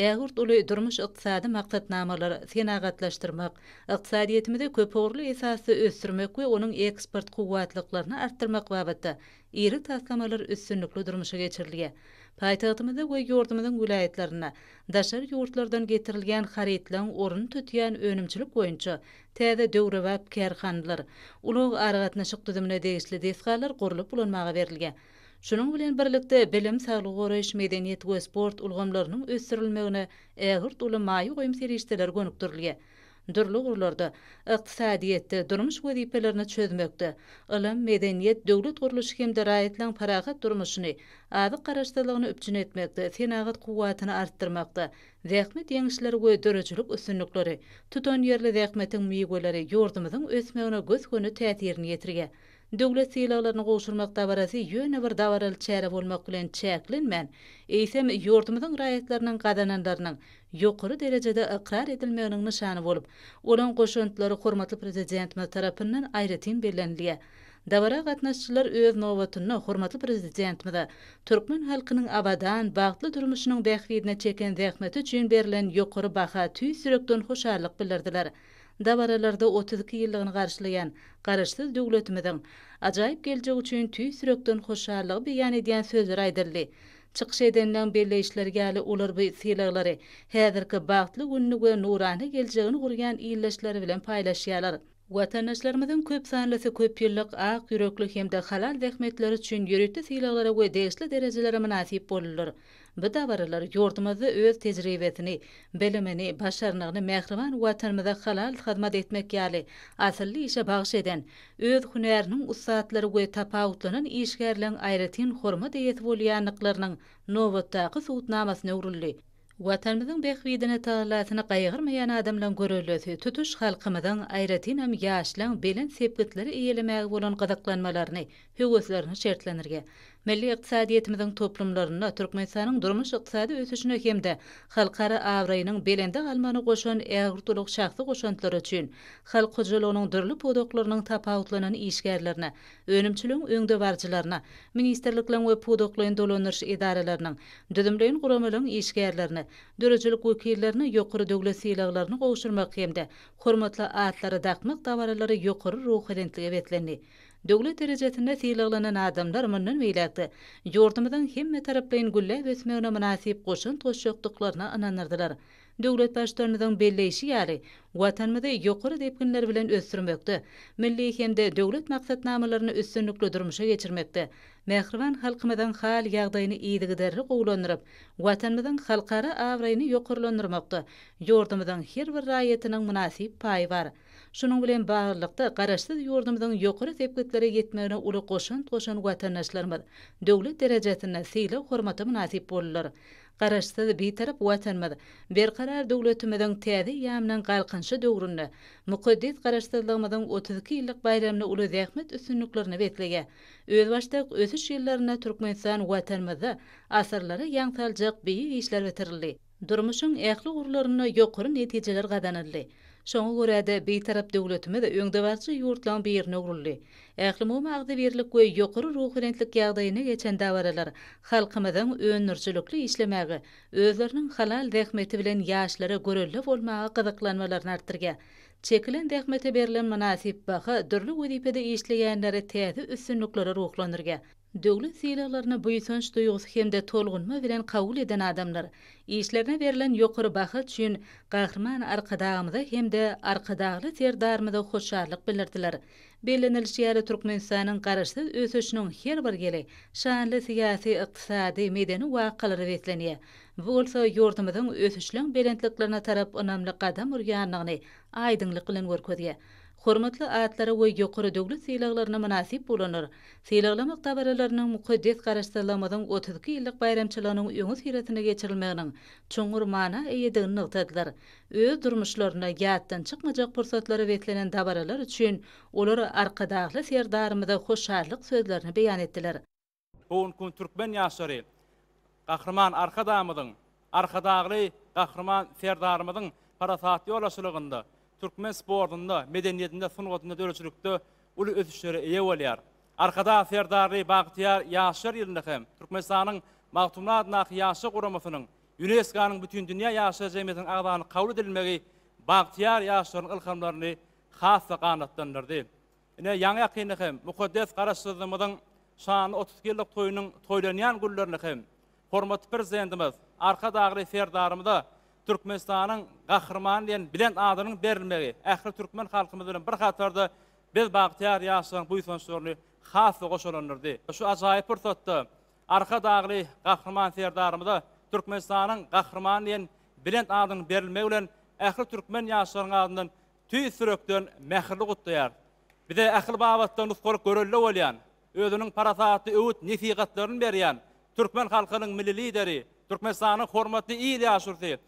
ägirt uly durmuş-ykdysady maksatnamalar, senagatlaşdyrmak, ykdysadyýetimizi köpugurly esasda ösdürmek we onuň eksport kuwwatlyklaryny artdyrmak babatda iri taslamalar üstünlikli durmuşa geçirilýär. Paýtagtymyzda we ýurdumyzyň welaýatlarynda daşary ýurtlardan getirilýän harytlaryň ornuny tutýan önümçilik boýunça täze döwrebap kärhanalar, ulag-aragatnaşyk düzümine degişli desgalar gurlup ulanmaga berilýär. Şunuň bilen birlikde, bilim, saglygy goraýyş, medeniýet we sport ulgamlarynyň ösdürilmegine ägirt uly maýa goýum serişdeleri gönükdirilýär. Dürli ugurlarda, ykdysadyýetde, durmuş wezipelerini çözmekde, ylym, medeniýet, döwlet gurluşy hem-de raýatlaryň parahat durmuşyny, azyk garaşsyzlygyny üpjün etmekde, senagat kuwwatyny artdyrmakda zähmet ýeňişleri we döredijilik üstünlikleri, tutanýerli zähmetiň miweleri ýurdumyzyň ösmegine gös-göni täsirini ýetirýär. Döwlet sylaglaryny gowşurmak dabarasy ýöne bir dabaraly çäre bolmak bilen çäklenmän, eýsem, ýurdumyzyň raýatlarynyň gazananlarynyň ýokary derejede ykrar edilmeginiň nyşany bolup, olaň goşantlary hormatly Prezidentimiz tarapyndan aýratyn bellenilýär. Dabara gatnaşyjylar öz nobatynda hormatly Prezidentimize türkmen halkynyň abadan, bagtly durmuşynyň bähbidine çeken zähmeti üçin berlen ýokary baha tüýs ýürekden hoşallyk bildirdiler. Dabaralarda otuz iki ýyllygyny garşylaýan Garaşsyz döwletimiziň ajaýyp geljegi üçin tüýs ýürekden hoşallygy beýan edýän sözler aýdyldy. Çykyş edenleň belleýişleri ýaly, olar bu sylaglary häzirki bagtly gününi we nurana geljegini gurýan ildeşleri bilen paýlaşýarlar. Watandaşlarymyzyň köp sanlysy köp ýyllyk ak ýürekli hem-de halal zähmetleri üçin ýörite sylaglara we degişli derejelere mynasyp boldular. Bu dabaralar ýurdumyzda öz tejribesini, bilimini, başarnygyny mähriban Watanymyza halal hyzmat etmek ýaly asylly işe bagyş eden, öz hünäriniň ussatlary we tapawutlanan işgärleriň aýratyn hormat eýesi bolýandyklarynyň nobatdaky subutnamasyna öwrüldi. Watanymyzyň bähbidine tagallasyny gaýgyrmaýan adamlaryň görellesi tutuş halkymyzyň, aýratynam ýaşlaryň belent sepgitleri eýelemäge bolan gyzyklanmalaryny höweslerini şertlendirge, milli ykdysadyýetimiziň toplumlarynda Türkmenistanyň durmuş-ykdysady ösüşine hem-de halkara abraýynyň belende galmagyna goşan ägirt-uly şahsy goşantlary üçin halk hojalygynyň dürli pudaklarynyň tapawutlanan işgärlerine, önümçiligiň öňdebaryjylaryna, ministrlikleriň we pudaklaýyn dolandyryş edaralarynyň, düzümleýin guramalaryň işgärlerine, döredijilik wekillerine ýokary döwlet sylaglaryny gowşurmak hem-de hormatly atlary dakmak dabaralary ýokary ruhubelentlige beslendi. Döwlet derejesinde sylaglanan adamlar mundan beýläk-de ýurdumyzyň hemmetaraplaýyn gülläp ösmegine mynasyp goşant goşjakdyklaryna ynandyrdylar. Döwlet Baştutanymyzyň belleýşi ýaly, Watanymyzy ýokary depginler bilen ösdürmekde, milli hem-de döwlet maksatnamalaryny üstünlikli durmuşa geçirmekde, mähriban halkymyzyň hal-ýagdaýyny yzygiderli gowulandyryp, Watanymyzyň halkara abraýyny ýokarlandyrmakda ýurdumyzyň her bir raýatynyň mynasyp paýy bar. Şunuň bilen baglylykda, Garaşsyz ýurdumyzyň ýokary sepgitlere ýetmegine uly goşant goşan watandaşlarymyz döwlet derejesinde sylag-hormata mynasyp boldular. Garaşsyz Bitarap Watanymyz Berkarar döwletimiziň täze eýýamynyň Galkynyşy döwründe mukaddes Garaşsyzlygymyzyň otuz iki ýyllyk baýramyny uly zähmet üstünliklerine besleýär. Özbaşdak ösüş ýyllarynda Türkmenistan Watanymyzda asyrlara ýaň saljak beýik işler bitirildi. Durmuşyň ähli ugurlarynda ýokary netijeler gazanyldy. Şoňa görä-de, Bitarap döwletimiz öňdebaryjy ýurtlaryň birine öwrüldi. Ählumumy agzybirlik we ýokary ruhubelentlik ýagdaýyna geçen dabaralar halkymyzyň öndürijilikli işlemäge, özleriniň halal zähmeti bilen ýaşlara görelde bolmaga gyzyklanmalaryny artdyrýar. Çekilen zähmete berlen mynasyp baha dürli wezipede işleýänleri täze üstünliklere ruhlandyrýar. Döwlet sylaglaryny buýsanç duýgusy hem-de tolgunma bilen kabul eden adamlar, işlerine berlen ýokary baha üçin Gahryman Arkadagymyza hem-de Arkadagly Serdarymyza hoşallyk bildirdiler. Bellenilişi ýaly, Türkmenistanyň Garaşsyz ösüşiniň her bir ýyly şanly syýasy, ykdysady, medeni wakalara beslenýär. Bu bolsa ýurdumyzyň ösüşleň belentliklerine tarap ynamly gadam urýandygyny aýdyňlyk bilen görkezýär. Hormatly atlara we ýokary döwlet sylaglaryna mynasyp bolanlar, Sylaglamak dabaralarynyň mukaddes Garaşsyzlygymyzyň otuz iki ýyllyk baýramçylygynyň öňüsyrasynda geçirilmeginiň çuňňur mana eýedigini nygtadylar. Öz durmuşlarynda ýatdan çykmajak pursatlara beslenen dabaralar üçin olar Arkadagly Serdarymyza hoşallyk sözlerini beýan etdiler. Bu günki gün türkmen ýaşlary Gahryman Arkadagymyzyň Arkadagly Gahryman Serdarymyzyň parasatly ýol başçylygynda türkmen sportunda, medeniýetinde, sungatynda, döredijilikde uly ösüşlere eýe bolýar. Arkadag Serdarly bagtyýar ýaşlar ýylynda hem Türkmenistanyň Magtymguly adyndaky Ýaşlar guramasynyň Ýunesko-nyň Bütindünýä ýaşlar jemgyýetiniň agzalygyna kabul edilmegi bagtyýar ýaşlaryň ylhamlaryny has-da ganatlandyrdy. Ine, ýaňy-ýakynda hem mukaddes Garaşsyzlygymyzyň şanly otuz iki ýyllyk toýunyň toýlanýan günlerinde hem hormatly Prezidentimiz Arkadagly Serdarymyza Türkmenistanyň Gahrymany diýen belent adynyň berilmegi ähli türkmen halkymyz bilen bir hatarda biz bagtyýar ýaşlaryň buýsançlaryny has-da goşalandyrdy. Şu ajaýyp pursatda Arkadagly Gahryman Serdarymyza Türkmenistanyň Gahrymany diýen belent adynyň berilmegi bilen ähli türkmen ýaşlaryň adyndan tüýs ýürekden mähirli gutlaýarys. Bize ähli babatda nusgalyk görelde bolýan, özüniň parasatly öwüt-nesihatlaryny berýän türkmen halkynyň Milli Lideri, Türkmenistanyň hormatly il ýaşulusy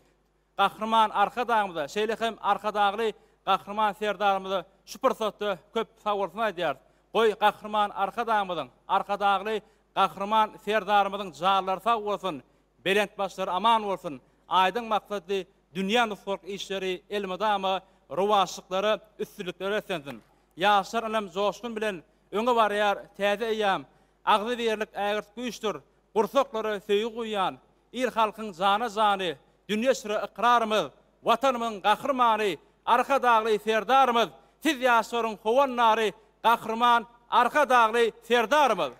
Gahryman Arkadagymyza, şeýle hem Arkadagly Gahryman Serdarymyza şu pursatda köp sagbolsun aýdýarys. Goý, Gahryman Arkadagymyzyň, Arkadagly Gahryman Serdarymyzyň janlary sag bolsun, Belent başlary aman bolsun! Aýdyň maksatly dünýä nusgalyk işleri elmydama rowaçlyklara, üstünliklere beslensin! Ýaşlar ynam, joşgun bilen öňe barýar, täze eýýam, agzybirlik ägirt güýçdir, gursaklara söýgi guýýan, il-halkyň jana-jany, dünýä çyra ykrarymyz, Watanymyň Gahrymany Arkadagly Serdarymyz siz ýaşlaryň howandary Gahryman Arkadagly Serdarymyz.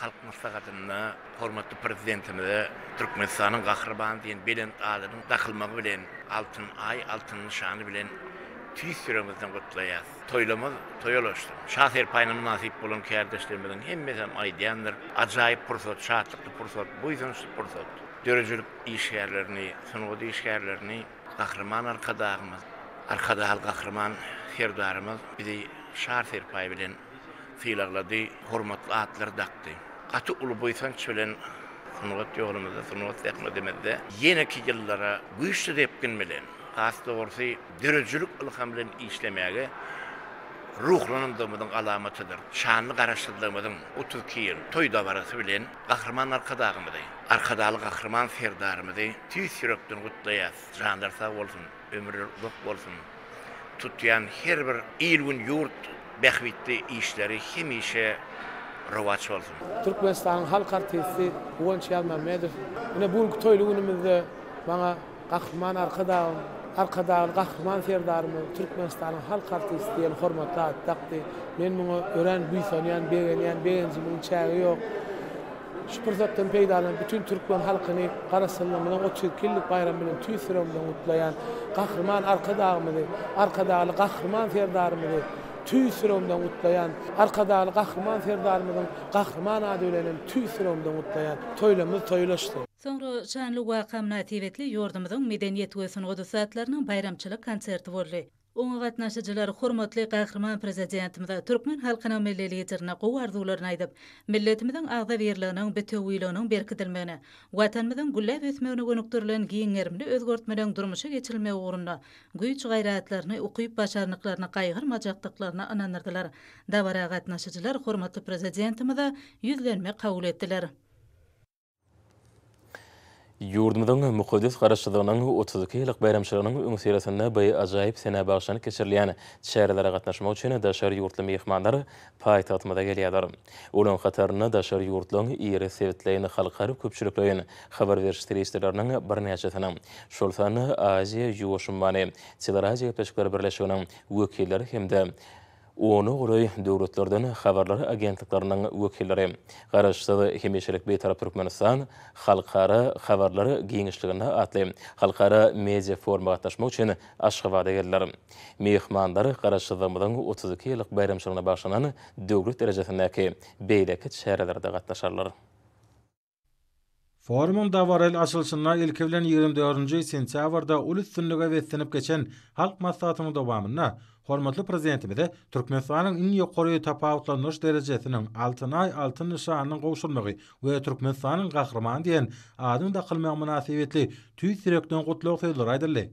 Halk Maslahatynda hormatly Prezidentimize Türkmenistanyň Gahrymany diýen belent adynyň dakylmagy bilen Altyn Aý altyn nyşany bilen tüýs ýüregimizden gutlaýas. Toýlamyz toýa ulaşsyn. Şa serpaýyna mynasyp bolan kärdeşlerimiziň hemmesem aýdýandyr, Ajaýyp pursat, şatlykly pursat, buýsançly pursat. döredijilik işgärlerini, sungat işgärlerini Gahryman Arkadagymyz, Arkadag Gahryman Serdarymyz bizi şar serpaýy bilen sylaglady, hormatly atlary dakdy. Gaty uly buýsanç bilen sungat ýolumyzda, sungat zähmetimizde ýeneki ýyllara güýçli depgin bilen, has dogrusy, döredijilik ylham bilen işlemäge ruhlanandygymyzyň alamatydyr. Şanly Garaşsyzlygymyzyň otuz iki ýyl toý dabarasy bilen, Gahryman Arkadagymyzy, Arkadagly Gahryman Serdarymyzy tüýs ýürekden gutlaýas. Janlary sag bolsun, ömürleri uzak bolsun. Tutýan her bir il-gün, ýurt bähbitli işleri hemişe rowaç bolsun. Türkmenistanyň halk artisti Guwanç Ýazmämmedow, Ine bu günki toýly günümizde maňa Gahryman Arkadagym, Arkadagly Gahryman Serdarymyz Türkmenistanyň halk artisti diýen hormatly ady dakdy. Men muňa örän buýsanýan, begenýän, begenjimiň çägi ýok. Şu pursatdan peýdalanyp, bütin türkmen halkyny Garaşsyzlygymyzyň otuz iki ýyllyk baýramy bilen tüýs ýüregim bilen gutlaýan. Gahryman Arkadagymyzy, Arkadagly Gahryman Serdarymyzy tüýs ýüregim bilen gutlaýan. Arkadagly Gahryman Serdarymyzyň Gahryman ady bilenem tüýs ýüregim bilen gutlaýan. Toýlarymyz toýy ulaşsyn! Soňra şanly waka mynasybetli ýurdumyzyň medeniýet we sungat ussatlarynyň baýramçylyk konserti boldy. Oňa gatnaşyjylar hormatly Gahryman Prezidentimize, türkmen halkynyň Milli Liderine gowy arzuwlaryny aýdyp, milletimiziň agzybirliginiň, bitewüliginiň berkidilmegine, Watanymyzyň gülläp ösmegine gönükdirilen giň gerimli özgertmeleriň durmuşa geçirilmegi ugrunda güýç-gaýratlaryny, ukyp-başarnyklaryny gaýgyrmajakdyklaryna ynandyrdylar. Dabara gatnaşyjylar hormatly Prezidentimize ýüzlenme kabul etdiler. Ýurdumyzyň mukaddes Garaşsyzlygynyň otuz iki ýyllyk baýramçylygynyň öňüsyrasynda bu ajaýyp senä bagyşlanyp geçirilýän çärelere gatnaşmak üçin daşary ýurtly myhmanlar paýtagtymyza gelýärler. Olaryň hatarynda daşary ýurtlaryň iri sebitleýin, halkara köpçülikleýin habar beriş serişdeleriniň birnäçesiniň, şol sanda Aziýa, Ýuwaş ummany, Teleradioýetmişikler birleşiginiň wekilleri hem-de Oňa görä, döwletlerden habarlar agentlikleriniň wekilleri, Garaşsyz, hemişelik Bitarap Türkmenistan halkara habarlar giňişligine atly halkara media foruma gatnaşmak üçin Aşgabada geldiler. Myhmanlar Garaşsyzlygymyzyň otuz iki ýyllyk baýramçylygyna bagyşlanan döwlet derejesindäki beýleki çärelere-de gatnaşarlar. Forumyň dabaraly açylyşynda ilki bilen ýigrimi dördünji sentýabrda uly üstünlige beslenip geçen Halk Maslahatynyň dowamynda hormatly Prezidentimize Türkmenistanyň iň ýokary tapawutlandyryş derejesiniň, Altyn aý altyn nyşanynyň gowşurylmagy we Türkmenistanyň Gahrymany diýen adyň dakylmagy mynasybetli tüýs ýürekden gutlag sözleri aýdyldy.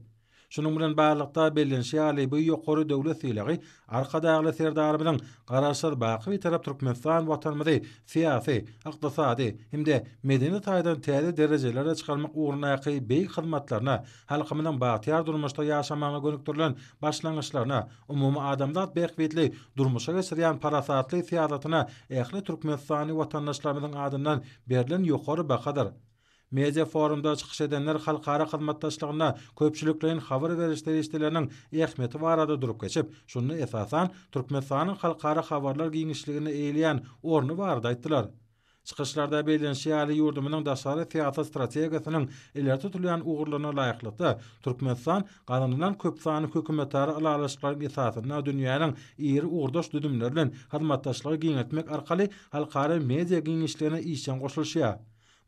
Şunuň bilen baglylykda, bellenişi ýaly, bu ýokary döwlet sylagy Arkadagly Serdarymyzyň Garaşsyz, baky Bitarap Türkmenistan Watanymyzy syýasy, ykdysady hem-de medeni taýdan täze derejelere çykarmak ugrundaky beýik hyzmatlaryna, halkymyzyň bagtyýar durmuşda ýaşamagyna gönükdirilen başlangyçlaryna, umumyadamzat bähbitli durmuşa geçirýän parasatly syýasatyna ähli türkmenistanly watandaşlarymyzyň adyndan berlen ýokary bahadyr. Media forumda çykyş edenler halkara hyzmatdaşlygynda köpçülikleýin habar beriş serişdeleriniň ähmiýeti barada durup geçip, şunda esasan, Türkmenistanyň halkara habarlar giňişliginde eýeleýän orny barada aýtdylar. Çykyşlarda bellenişi ýaly, ýurdumyzyň daşary syýasat strategiýasynyň ileri tutulýan ugurlaryna laýyklykda, Türkmenistan gazanylan köpsanly hökümetara ylalaşyklaryň esasynda dünýäniň iri ugurdaş düzümleri bilen hyzmatdaşlygy giňeltmek arkaly halkara media giňişligine işjeň goşulyşýar.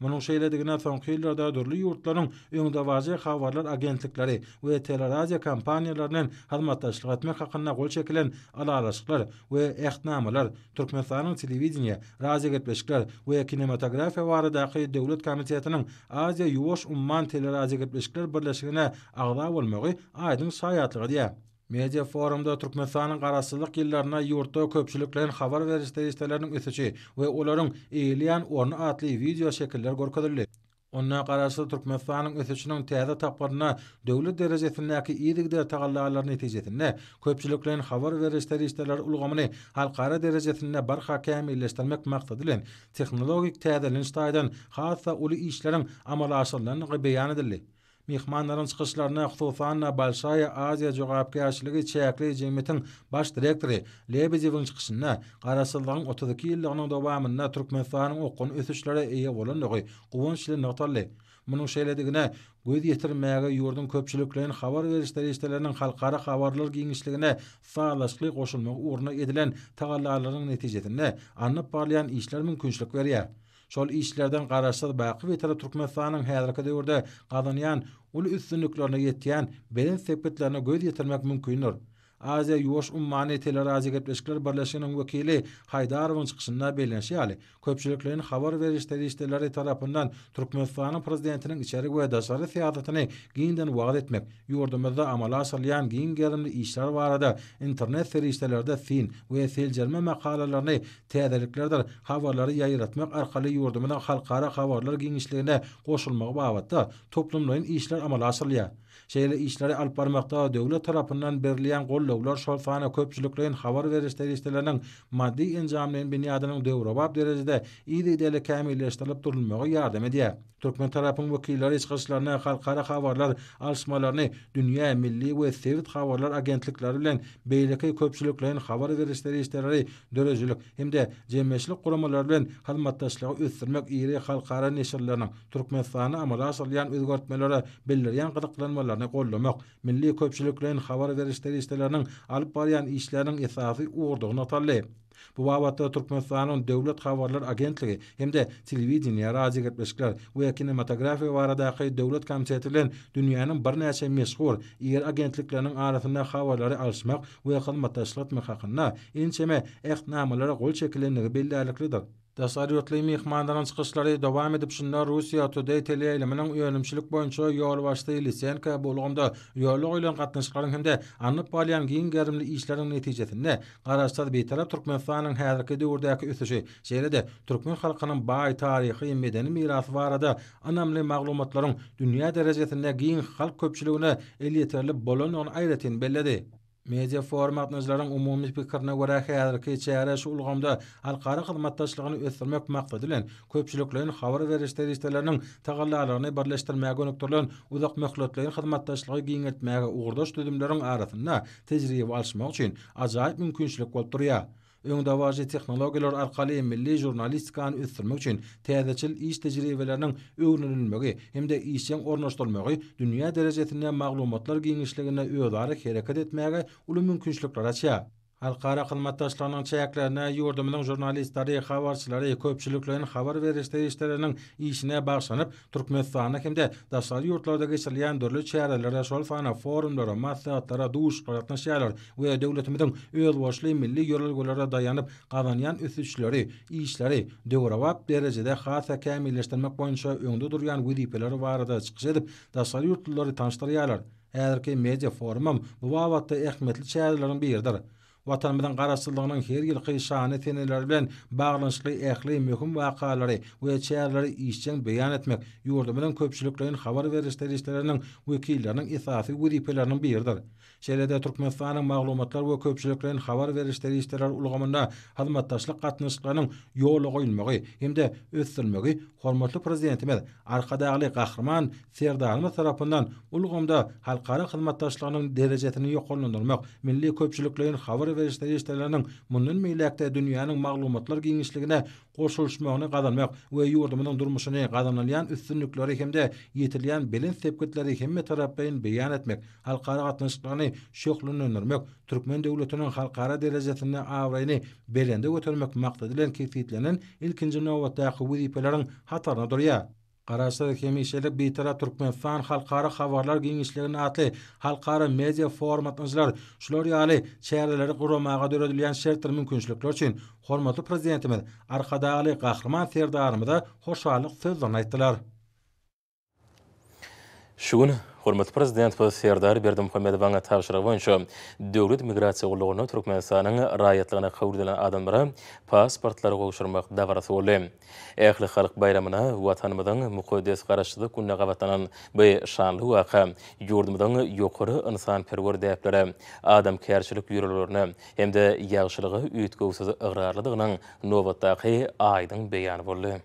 Munuň şeýledigine soňky ýyllarda dürli ýurtlaryň öňdebaryjy habarlar agentlikleri we teleradio kompaniýalary bilen hyzmatdaşlyk etmek hakynda gol çekilen ylalaşyklar we ähtnamalar, Türkmenistanyň Telewideniýe, radiogepleşikler we kinematografiýa baradaky döwlet komitetiniň Aziýa-Ýuwaş umman teleradiogepleşikler birleşigine agza bolmagy aýdyň şaýatlyk edýär. Media forumda Türkmenistanyň Garaşsyzlyk ýyllarynda ýurtda köpçülikleýin habar beriş serişdeleriniň ösüşi we olaryň eýeleýän orny atly wideo şekiller görkezildi. Onda Garaşsyz Türkmenistanyň ösüşiniň täze tapgyrynda döwlet derejesindäki yzygider tagallalar netijesinde köpçülikleýin habar beriş serişdeleri ulgamyny halkara derejesinde barha kämilleşdirmek maksady bilen tehnologik täzelenç taýdan has-da uly işleriň amala aşyrylandygy beýan edildi. Myhmanlaryň çykyşlaryna, hususan-da, Bolşaýa Aziýa jogapkärçiligi çäkli jemgyýetiň baş direktory Lebedewiň çykyşynda Garaşsyzlygyň otuz iki ýyllygynyň dowamynda Türkmenistanyň okgunly ösüşlere eýe bolandygy guwanç bilen nygtaldy. Munuň şeýledigine göz ýetirmäge ýurduň köpçülikleýin habar beriş serişdeleriniň halkara habarlar giňişligine sazlaşykly goşulmagy ugrunda edilen tagallalarynyň netijesinde alnyp barylýan işler mümkinçilik berýär. Şol işlerden Garaşsyz, baky Bitarap Türkmenistanyň häzirki döwürde gazanýan uly üstünliklerine, ýetýän belent sepgitlerine göz ýetirmek mümkindir. Aziýa-Ýuwaş ummany teleradiogepleşikler birleşiginiň wekili Haýdarowyň çykyşynda bellenişi ýaly, köpçülikleýin habar beriş serişdeleri tarapyndan Türkmenistanyň Prezidentiniň içeri we daşary syýasatyny giňden wagyz etmek, ýurdumyzda amala aşyrylýan giň gerimli işler barada internet serişdelerde syn we seljerme makalalaryny täzeliklerdir habarlary ýaýratmak arkaly ýurdumyzyň halkara habarlar giňişligine goşulmagy babatda toplumlaýyn işler amala aşyrylýar. Şeýle işleri alyp barmakda döwlet tarapyndan berilýän gollawlar, şol sanda köpçülikleýin habar beriş serişdeleriniň maddy-enjamlaýyn binýadynyň döwrebap derejede yzygiderli kämilleşdirilip durulmagy ýardam edýär. Türkmen tarapyň wekilleri çykyşlaryna halkara habarlar alyşmalaryny, dünýä, milli we sebit habarlar agentlikleri bilen beýleki köpçülikleýin habar beriş serişdeleri döredijilik hem-de jemgyýetçilik guramalary bilen hyzmatdaşlygy ösdürmek iri halkara neşirleriniň Türkmenistanda amala aşyrylýan özgertmelere bildirýän gyzyklanmalaryny goldamak milli köpçülikleýin habar beriş serişdeleriniň alyp barýan işleriniň esasy ugurdygy nygtaldy. Bu babatda Türkmenistanyň Döwlet habarlar agentligi hem-de Telewideniýe, radiogepleşikler we kinematografiýa baradaky döwlet komiteti bilen dünýäniň birnäçe meşhur, iri agentlikleriniň arasynda habarlary alyşmak we hyzmatdaşlyk etmek hakynda ençeme Ähtnamalary gol çekilendigi bellärliklidir. Daşary ýurtly myhmanlaryň çykyşlary dowam edip, şunda Russia Today teleýaýlymynyň önümçilik boýunça ýolbaşçysy Lisenko bu ulgamda ýola goýlan gatnaşyklaryň hem-de alnyp barylýan giň gerimli işleriň netijesinde Garaşsyz, Bitarap Türkmenistanyň häzirki döwürdäki ösüşi, şeýle-de türkmen halkynyň baý taryhy, medeni mirasy barada ynamly maglumatlaryň dünýä derejesinde giň halk köpçüligine elýeterli bolandygyny aýratyn belledi. Media forum gatnaşyjylaryň umumy pikirine görä häzirki çäre şu ulgamda halkara hyzmatdaşlygyny ösdürmek maksady bilen köpçülikleýin habar beriş serişdeleriniň tagallalaryny birleşdirmäge gönükdirilen uzak möhletleýin hyzmatdaşlygy giňeltmäge ugurdaş düzümleriň arasynda tejribe alyşmak üçin ajaýyp mümkinçilik bolup durýar. öňdebaryjy tehnologiýalar arkaly milli žurnalistikany ösdürmek üçin täzeçil iş tejribeleriniň öwrenilmegi hem-de işjeň ornaşdyrylmagy dünýä derejesinde maglumatlar giňişliginde özara hereket etmäge uly mümkinçilikleri açýar. Halkara hyzmatdaşlygynyň çäklerinde ýurdumyzyň žurnalistleri, habarçylary köpçülikleýin habar beriş serişdeleriniň işine bagşlanyp, Türkmenistanda hem-de daşary ýurtlarda geçirilýän dürli çärelere, şol sanda forumlara, maslahatlara, duşuşyklara gatnaşýarlar we döwletimiziň özboluşly milli ýörelgelere daýanyp gazanýan ösüşleri, işleri, döwrebap derejede has-da kämilleşdirmek boýunça öňde durýan wezipeleri barada çykyş edip, daşary ýurtlulary tanyşdyrýarlar. Häzirki media-forumam bu babatda ähmiýetli çäreleriň biridir. Watanymyzyň Garaşsyzlygynyň her ýylky şanly seneleri bilen baglanyşykly ähli möhüm wakalary we çäreleri işjeň beýan etmek ýurdumyzyň köpçülikleýin habar beriş serişdeleriniň wekilleriniň esasy wezipeleriniň biridir. Şeýle-de Türkmenistanyň maglumatlar we köpçülikleýin habar beriş serişdeleri ulgamynda hyzmatdaşlyk gatnaşyklarynyň ýola goýulmagy hem-de ösdürilmegi hormatly Prezidentimiz Arkadagly Gahryman Serdarymyz tarapyndan ulgamda halkara hyzmatdaşlygynyň derejesini ýokarlandyrmak, milli köpçülikleýin habar beriş serişdeleriniň mundan beýläk-de dünýäniň maglumatlar giňişligine goşulyşmagyny gazanmak we ýurdumyzyň durmuşyny gazanylýan üstünlikleri hem-de ýetilýän belent sepgitleri hemmetaraplaýyn beýan etmek, halkara gatnaşyklaryny şöhlelendirmek, türkmen döwletiniň halkara derejesinde abraýyny belende götermek maksady bilen kesgitlenen ilkinji nobatdaky wezipeleriň hataryna durýar. Garaşsyz, hemişelik Bitarap Türkmenistan halkara habarlar giňişliginde atly halkara media forum gatnaşylar, şular ýaly çäreleri guramaga döredilýän şert we mümkinçilikler üçin hormatly Prezidentimiz Arkadagly Gahryman Serdarymyza hoşallyk sözlerini aýtdylar. Şu gün hormatly Prezidentimiz Serdar Berdimuhamedowyň tabşyrygy boýunça Döwlet migrasiýa gullugyna Türkmenistanyň raýatlygyna kabul edilen adamlara pasportlary gowşurmak dabarasy boldy. Ählihalk baýramyna Watanymyzyň mukaddes Garaşsyzlyk gününe gabatlanan bu şanly waka ýurdumyzyň ýokary ynsanperwer däplere, adamkärçilik ýörelgelerine hem-de ýagşylyga üýtgewsiz ygrarlydygynyň nobatdaky aýdyň beýany boldy.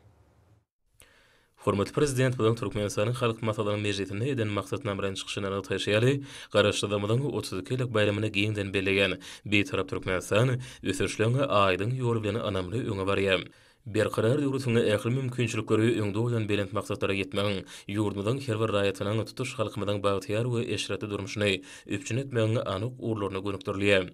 Hormatly Prezidentimiziň Türkmenistanyň Halk Maslahatynyň mejlisinde eden maksatnama bilen çykyşynda nygtaýşy ýaly, Garaşsyzlygymyzyň otuz iki ýyllyk baýramyny giňden belleýän Bitarap Türkmenistan ösüşleň aýdyň ýoly bilen ynamly öňe barýar. Berkarar döwletinde ähli mümkinçilikleri öňde goýan belent maksatlara ýetmegiň, ýurdumyzyň her bir raýatynyň, tutuş halkymyzyň bagtyýar we eşretli durmuşyny üpjün etmegiň anyk ugurlaryna gönükdirilýär.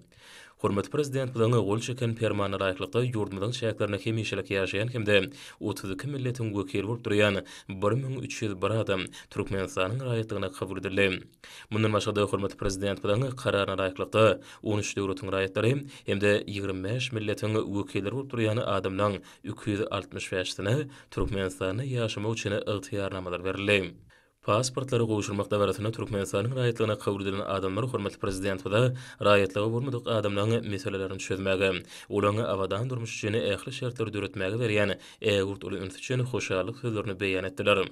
Hormatly Prezidentimiziň gol çeken Permanyna laýyklykda, ýurdumyzyň çäklerinde hemişelik ýaşaýan hem-de otuz iki milletiň wekili bolup durýan bir müň üç ýüz bir adam Türkmenistanyň raýatlygyna kabul edildi. Mundan başga-da, hormatly Prezidentimiziň Kararyna laýyklykda, on üç döwletiň raýatlary hem-de ýigrimi bäş milletiň wekilleri bolup durýan adamlaryň iki ýüz altmyş bäşisine Türkmenistanda ýaşamak üçin ygtyýarnamalar berildi. Pasportlary gowşurmak dabarasynda Türkmenistanyň raýatlygyna kabul edilen adamlar hormatly Prezidentimize raýatlygy bolmadyk adamlaryň meselelerini çözmäge, olaryň abadan durmuş üçin ähli şertleri döretmäge berýän ägirt uly üns üçin hoşallyk sözlerini beýan etdiler.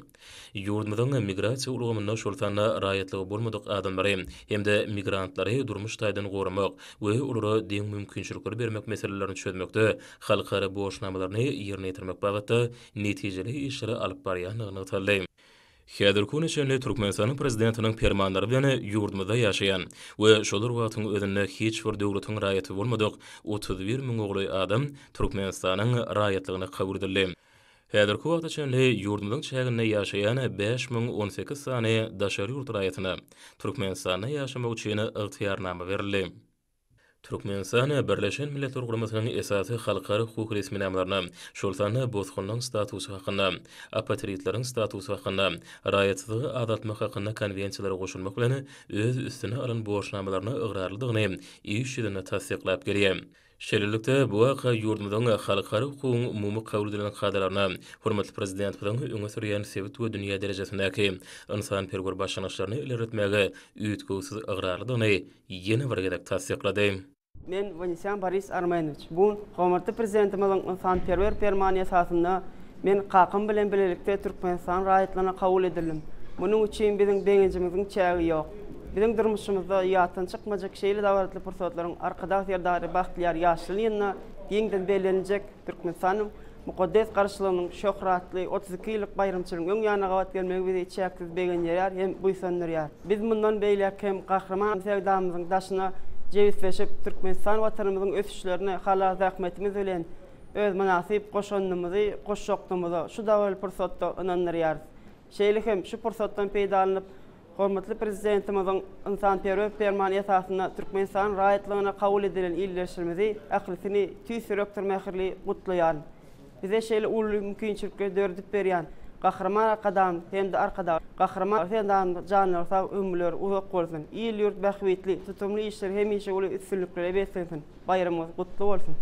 Ýurdumyzyň migrasiýa ulgamynda, şol sanda raýatlygy bolmadyk adamlary hem-de migrantlary durmuş taýdan goramak we olara deň mümkinçilikleri bermek meselelerini çözmekde halkara borçnamalaryny ýerine ýetirmek babatda netijeli işleri alyp barýandygy nygtaldy. Häzirki güne çenli Türkmenistanyň Prezidentiniň Permanlary bilen ýurdumyzda ýaşaýan we şol bir wagtyň özünde hiç bir döwletiň raýaty bolmadyk otuz bir müň ogly adam Türkmenistanyň raýatlygyna kabul edildi. Häzirki wagta çenli ýurdumyzyň çäginde ýaşaýan bäş müň on sekiz sany daşary ýurt raýatyna Türkmenistanda ýaşamak üçin ygtyýarnama berildi. Türkmenistan Birleşen Milletler Guramasynyň esasy halkara hukuk resminamalaryna, şol sanda Bosgunlaryň statusy hakynda, Apatridleriň statusy hakynda, Raýatsyzlygy azaltmak hakynda Konwensiýalara goşulmak bilen öz üstüne alan borçnamalaryna ygrarlydygyny iş ýüzünde tassyklap gelýär. Şeýlelikde, bu waka ýurdumyzyň halkara hukugyň umumy kabul edilen kadalaryna, hormatly Prezidentimiziň öňe sürýän sebit we dünýä derejesindäki ynsanperwer başlangyçlaryny ilerletmäge üýtgewsiz ygrarlydygyny ýene bir gezek tassyklady. Men, Ownesýan Boris Armenowiç, bu gün hormatly Prezidentimiziň ynsanperwer Permany esasynda Men kakam bilen bilelikde Türkmenistan raýatlygyna kabul edildim. Munuň üçin biziň begenjimiziň çägi ýok. Biziň durmuşymyzda ýatdan çykmajak şeýle dabaraly pursatlaryň Arkadag Serdary bagtyýar ýaşlyl ýylynda giňden bellenjek Türkmenistanyň mukaddes garşylygynyň şöhratly otuz iki ýyllyk baýramçylygynyň öň ýanyna gabat gelmegi bizi çäksiz begendirýär hem buýsandyrýar. Biz mundan beýläk hem Gahryman Segdamyzyň daşyna jebisleşip, Türkmenistan Watanymyzyň ösüşlerini halal zähmetimiz bilen, Öz mynasyp goşandymyzy goşjakdymyza şu dabaraly pursatda ynandyrýarys. Şeýle hem şu pursatdan peýdalanyp, hormatly Prezidentimiziň ynsanperwer Permany esasynda Türkmenistanyň raýatlygyna kabul edilen ildeşlerimizi ählisini tüýs ýürekden mähirli gutlaýaryn. Bize şeýle uly mümkinçilikleri döredip berýän Gahryman Arkadagymyz hem-de Arkadag Gahryman Serdarymyzyň janlary sag, ömürleri uzak bolsun, il-ýurt bähbitli tutumly işleri hemişe uly üstünliklere beslensin! Baýramyňyz gutly bolsun!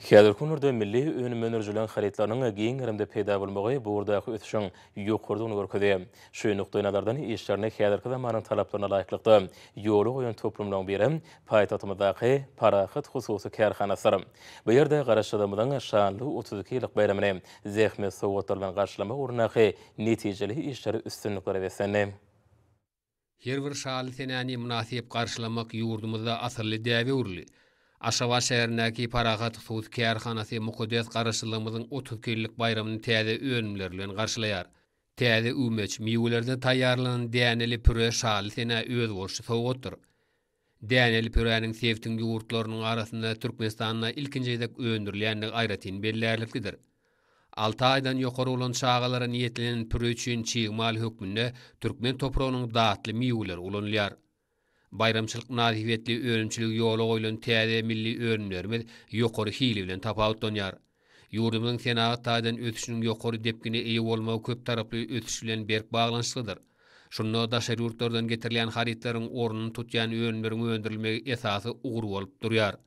Häzirki günlerde milli önüme öndürijilen harytlarynyň giň gerimde peýda bolmagy bu ugurdaky ösüşiň ýokarydygyny görkezýär. Şu nukdaýnazardan işlerini häzirki zamanyň talaplaryna laýyklykda ýola goýan toplumlaryň biri paýtagtymyzdaky Parahat hususy kärhanasydyr. Bu ýerde Garaşsyzlygymyzyň şanly otuz iki ýyllyk baýramyny zähmet sowgatlary bilen garşylamak ugrundaky netijeli işler üstünliklere beslendi. Her bir şally senäni mynasyp garşylamak ýurdumyzda asylly däbe öwrüldi. Aşgabat şäherindäki Parahat suwsuz kärhanasy mukaddes Garaşsyzlygymyzyň otuz iki ýyllyk baýramyny täze önümler bilen garşylaýar. Täze üwmeç, miwelerden taýýarlanan däneli püre şally senä özboluşly sowgatdyr. Däneli püräniň sebtiň ýurtlarynyň arasynda Türkmenistanda ilkinji gezek öndürilýändigi aýratyn bellärliklidir. Alty aýdan ýokary bolan çagalara niýetlenen püre üçin çig mal hökmünde türkmen topragynyň datly miweleri ulanylýar. Baýramçylyk mynasybetli önümçiligi ýola goýlan täze milli önümlerimiz ýokary hili bilen tapawutlanýar. Ýurdumyzyň senagat taýdan ösüşiniň ýokary depgine eýe bolmagy köptaraply ösüş bilen berk baglanyşyklydyr. Şunda daşary ýurtlardan getirilýän harytlaryň ornuny tutýan önümleriň öndürilmegi esasy ugur bolup durýar.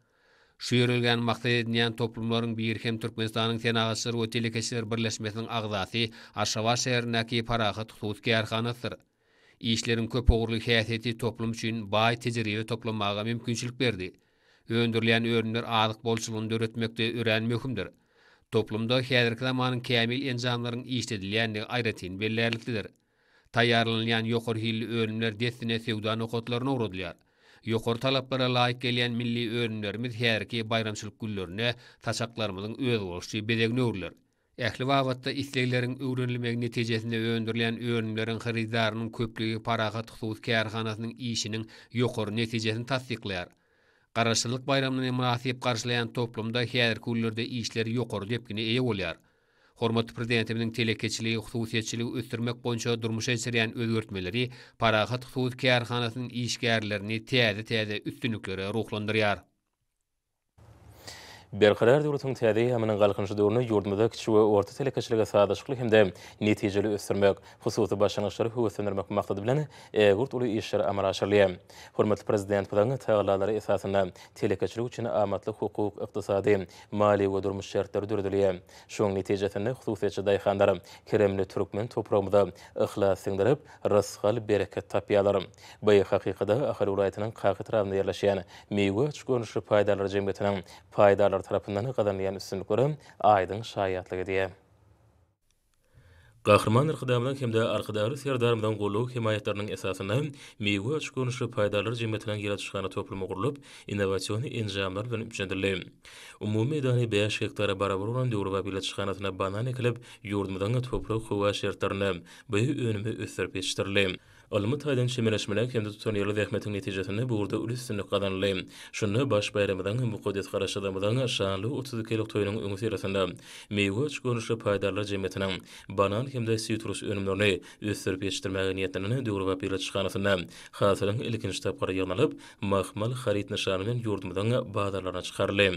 Şu ýörelgäni maksat edinýän toplumlaryň biri hem Türkmenistanyň Senagatçylar we telekeçiler birleşmesiniň agzasy Aşgabat şäherindäki Parahat hususy kärhanasydyr. Işleriň köp ugurly häsiýeti toplum üçin baý tejribe toplamaga mümkinçilik berdi. Öndürilýän önümler azyk bolçulygyny döretmekde örän möhümdir. Toplumda häzirki zamanyň kämil enjamlaryň işledilýändigi aýratyn bellärliklidir. Taýýarlanylýan ýokary hilli önümler dessine söwda nokatlaryna ugradylýar. Ýokary talaplara laýyk gelýän milli önümlerimiz häzirki baýramçylyk günlerinde saçaklarymyzyň özboluşly bezegine öwrüler. Ähli babatda islegleriň öwrenilmegi netijesinde öndürilýän önümleriň hyrydarynyň köplügi Parahat hususy kärhanasynyň işiniň ýokary netijesini tassyklaýar. Garaşsyzlyk baýramyny mynasyp garşylaýan toplumda häzirki günlerde işler ýokary depgine eýe bolýar. Hormatly Prezidentimiziň telekeçiligi, hususyýetçiligi ösdürmek boýunça durmuşa geçirýän özgertmeleri Parahat hususy kärhanasynyň işgärlerini täze-täze üstünliklere ruhlandyrýar. Berkarar döwletiň täze eýýamynyň Galkynyş döwründe ýurdumyzda kiçi we orta telekeçiligi sazlaşykly hem-de netijeli ösdürmek, hususy başlangyçlary höweslendirmek maksady bilen, ägirt uly işler amala aşyrylýar. Hormatly Prezidentimiziň tagallalary esasynda telekeçilik üçin amatly hukuk, ykdysady, maliýe we durmuş şertleri döredilýär. Şonuň netijesinde, hususyýetçi daýhanlar keremli türkmen topragymyza yhlas siňdirip, rysgal, bereket tapýarlar. Baý hakykyda Ahal welaýatynyň Kak etrabynda ýerleşýän Miwe açyk görnüşli paýdarlar jemgyýetiniň paýdarlary tarapyndan gazanylýan üstünliklere aýdyň şaýatlyk edýär. Gahryman Arkadagymyzyň hem-de Arkadagly Serdarymyzyň goldaw-hemaýatlarynyň esasynda Miwe açyk görnüşli paýdarlar jemgyýetiniň ýyladyşhana toplumy gurlup, innowasion enjamlar bilen üpjendirildi. Umumy meýdany bäş gektara barabar bolan döwrebap ýyladyşhanasyna banan ekilip, ýurdumyzyň toprak-howa şertlerinde, bu önümi ösdürip ýetişdirildi. Ylmy taýdan çemeleşmeler hem-de tutanýerli zähmetiň netijesinde bu ugurda uly üstünlik gazanyldy. Şunda baş baýramymyzyň, mukaddes Garaşsyzlygymyzyň şanly otuz iki ýyllyk toýunyň öňüsyrasynda Meýwaç görnüşli paýdarlar jemgyýetiniň banan hem-de sitrus önümlerini ösdürip ýetişdirmäge niýetlenen döwrebap ýylaçyşhanasynda hasylyň ilkinji tapgyry ýygnalyp, mahmal haryt nyşany bilen ýurdumyzyň bazarlaryna çykaryldy.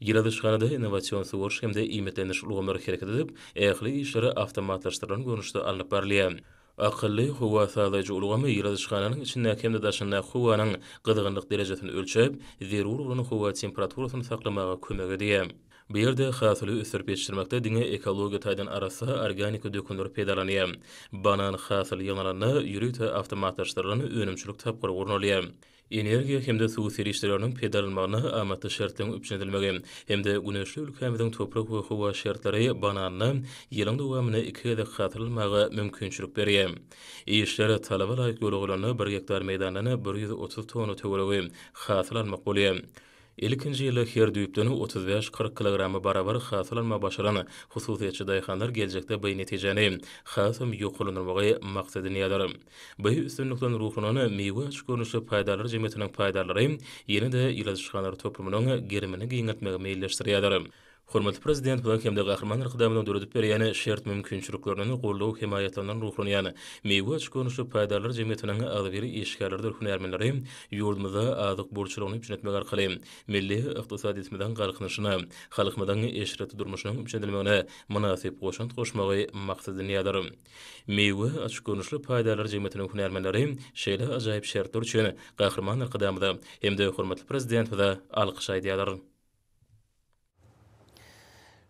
Ýyladyşhanada innowasion suwaryş hem-de iýmitlendiriş ulgamlary hereket edip, ähli işleri awtomatlaşdyrylan görnüşde alnyp barylýar. Akylly howa sazlaýjy ulgam ýyladyşhananyň içindäki hem-de daşyndaky howanyň gyzgynlyk derejesini ölçäp, zerur bolan howa temperaturasyny saklamaga kömek edýär. Bu ýerde hasyly ösdürip ýetişdirmekde diňe ekologiýa taýdan arassa organiki dökünler peýdalanýar. Banan hasyly ýygnalanda, ýörite awtomatlaşdyrylan önümçilik tapgyry gurnalýar. energiýa hem-de suw serişdeleriniň peýdalanmagyna amatly şertleriň üpjün edilmegi hem-de güneşli ülkämiziň toprak we howa şertleri bananda ýylyň dowamynda iki gezek hasyl almaga mümkinçilik berýär. Işler talaba laýyk ýola goýlanda bir gektar meýdandan bir ýüz otuz tonna töweregi hasyl almak bolýar. Ilkinji ýyly her düýpden otuz bäş, kyrk kilograma barabar hasyl almagy başaran hususyýetçi daýhanlar geljekde by netijäni hasam ýokarlandyrmagy maksat edinýärler. By üstünlikden ruhlanan Miwe açyk görnüşli paýdarlar jemgyýetiniň paýdarlary ýene-de ýyladyşhanlar toplumynyň gerimini giňeltmegi meýilleşdirýärler. Hormatly Prezident bilen hem-de Gahryman Arkadagymyzyň döredip berýän şert-mümkinçiliklerinden goldaw-hemaýatlaryndan ruhlanan Miwe açyk görnüşli paýdarlar jemgyýetiniň agzybir işgärleridir hünärmenleri ýurdumyzda azyk bolçulygyny üpjün etmek arkaly milli ykdysadyýetimiziň galkynyşyna, halkymyzyň eşretli durmuşynyň üpjün edilmegine mynasyp goşant goşmagy maksat edinýärler. Miwe açyk görnüşli paýdarlar jemgyýetiniň hünärmenleri şeýle ajaýyp şertler üçin Gahryman Arkadagymyza hem-de hormatly Prezidentimize alkyş aýdýarlar.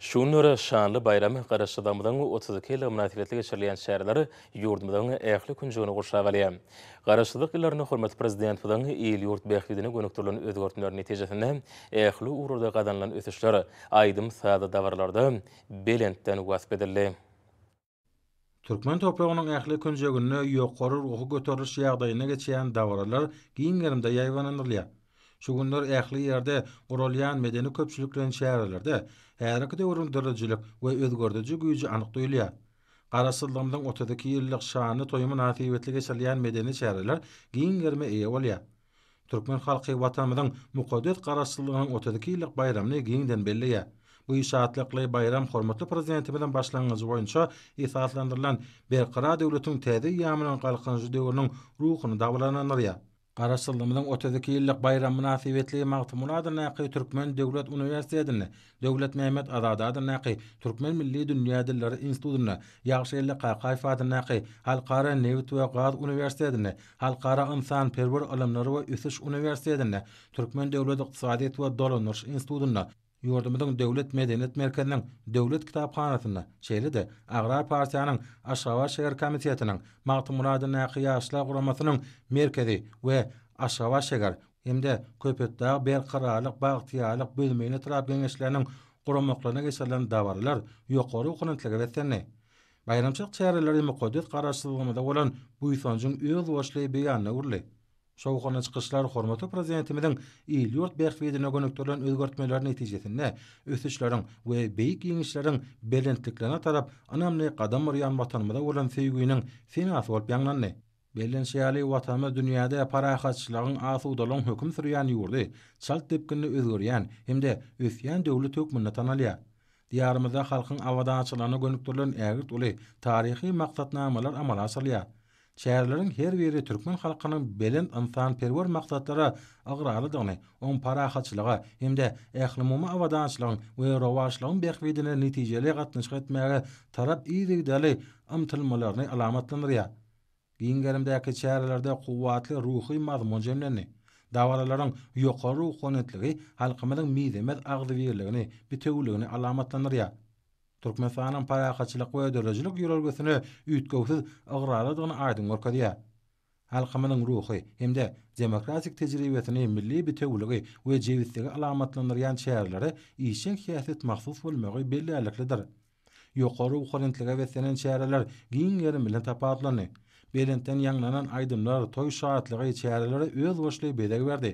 Şu günler şanly baýram Garaşsyzlygymyzyň otuz iki ýyllygy mynasybetli geçirilýän çäreler ýurdumyzyň ähli künjegini gurşap alýar. Garaşsyzlyk ýyllarynda hormatly Prezidentimiziň il-ýurt bähbidine gönükdirilen özgertmeler netijesinde ähli ugurlarda gazanylan ösüşler aýdym-sazly dabaralarda belentden wasp edildi. Türkmen topragynyň ähli künjeginde ýokary ruhy göteriliş ýagdaýynda geçýän dabaralar giň gerimde ýaýbaňlandyrylýar. Şu günler ähli ýerde guralýan medeni-köpçülikleýin çärelerde häzirki döwrüň dirijilik we özgerdiji güýji anyk duýulýar. Garaşsyzlygymyzyň otuz iki ýyllyk şanly toýy mynasybetli geçirilýän medeni çäreler giň gerime eýe bolýar. Türkmen halky Watanymyzyň mukaddes Garaşsyzlygynyň otuz iki ýyllyk baýramyny giňden belleýär. Bu şatlykly baýram hormatly Prezidentimiziň başlangyjy boýunça esaslandyrylan Berkarar döwletiň täze eýýamynyň Galkynyşy döwrüniň ruhuny dabaralandyrýar. Garaşsyzlygymyzyň otuz iki ýyllyk baýramy mynasybetli Magtymguly adyndaky Türkmen döwlet uniwersitetinde Döwletmämmet Azady adyndaky Türkmen milli dünýä dilleri institutynda, Ýagşygeldi Kakaýew adyndaky Halkara nebit we gaz uniwersitetinde, Halkara ynsanperwer ylymlar we ösüş uniwersitetinde, Türkmen döwlet ykdysadyýet we dolandyryş institutynda, ýurdumyzyň Döwlet medeniýet merkeziniň Döwlet kitaphanasynda, şeýle-de Agrar partiýanyň Aşgabat şäher komitetiniň, Magtymguly adyndaky Ýaşlar guramasynyň Merkezi we Aşgabat şäher hem-de Köpetdag, Berkararlyk, Bagtyýarlyk, Bözmeýin etrap Geňeşleriniň guramaklarynda geçirilen dabaralar ýokary okunutlyga beslendi. Baýramçylyk çäreleri mukaddes Garaşsyzlygymyza bolan buýsanjyň özboluşly beýanyna öwrüldi. Şowhunly çykyşlar hormatly Prezidentimiziň il-ýurt bähbidine gönükdirilen özgertmeler netijesinde ösüşleriň we beýik ýeňişleriň belentliklerine tarap ynamly gadam urýan Watanymyza bolan söýginiň senasy bolup ýaňlandy. Bellenşi ýaly, Watanymyz dünýäde parahatçylygyň, asudalygyň höküm sürýän ýurdy, çalt depginde özgerýän hem-de ösýän döwlet hökmünde tanalýar. Diýarymyzda halkyň abadançylygyna gönükdirilen ägirt uly taryhy maksatnamalar amala aşyrylýar. Çäreleriň her biri türkmen halkynyň belent ynsanperwer maksatlara ygrarlydygyny, oň parahatçylyga hem-de ählumumy abadançylygyň we rowaçlygyň bähbidine netijeli gatnaşyk etmäge tarap yzygiderli ymtylmalaryny alamatlandyrýar. Giň gerimdäki çärelerde kuwwatly ruhy mazmun jemlendi. Dabaralaryň ýokary ruhanyýetligi halkymyzyň mizemez agzybirligini, bitewüligini alamatlandyrýar. Türkmenistanyň parahatçylyk we döredijilik ýörelgesine üýtgewsiz ygrarlydygyny aýdyň görkezýär. Halkymyzyň ruhy hem-de demokratik tejribesini, milli bitewüligi we jebisligi alamatlandyrýan çärelere işjeň häsiýet mahsus bolmagy bellärliklidir. Ýokary ukyreňklige beslenen çäreler giň gerim bilen tapawutlandy. Belentden ýaňlanan aýdymlar toý şatlygy çärelere özboluşly bezeg berdi.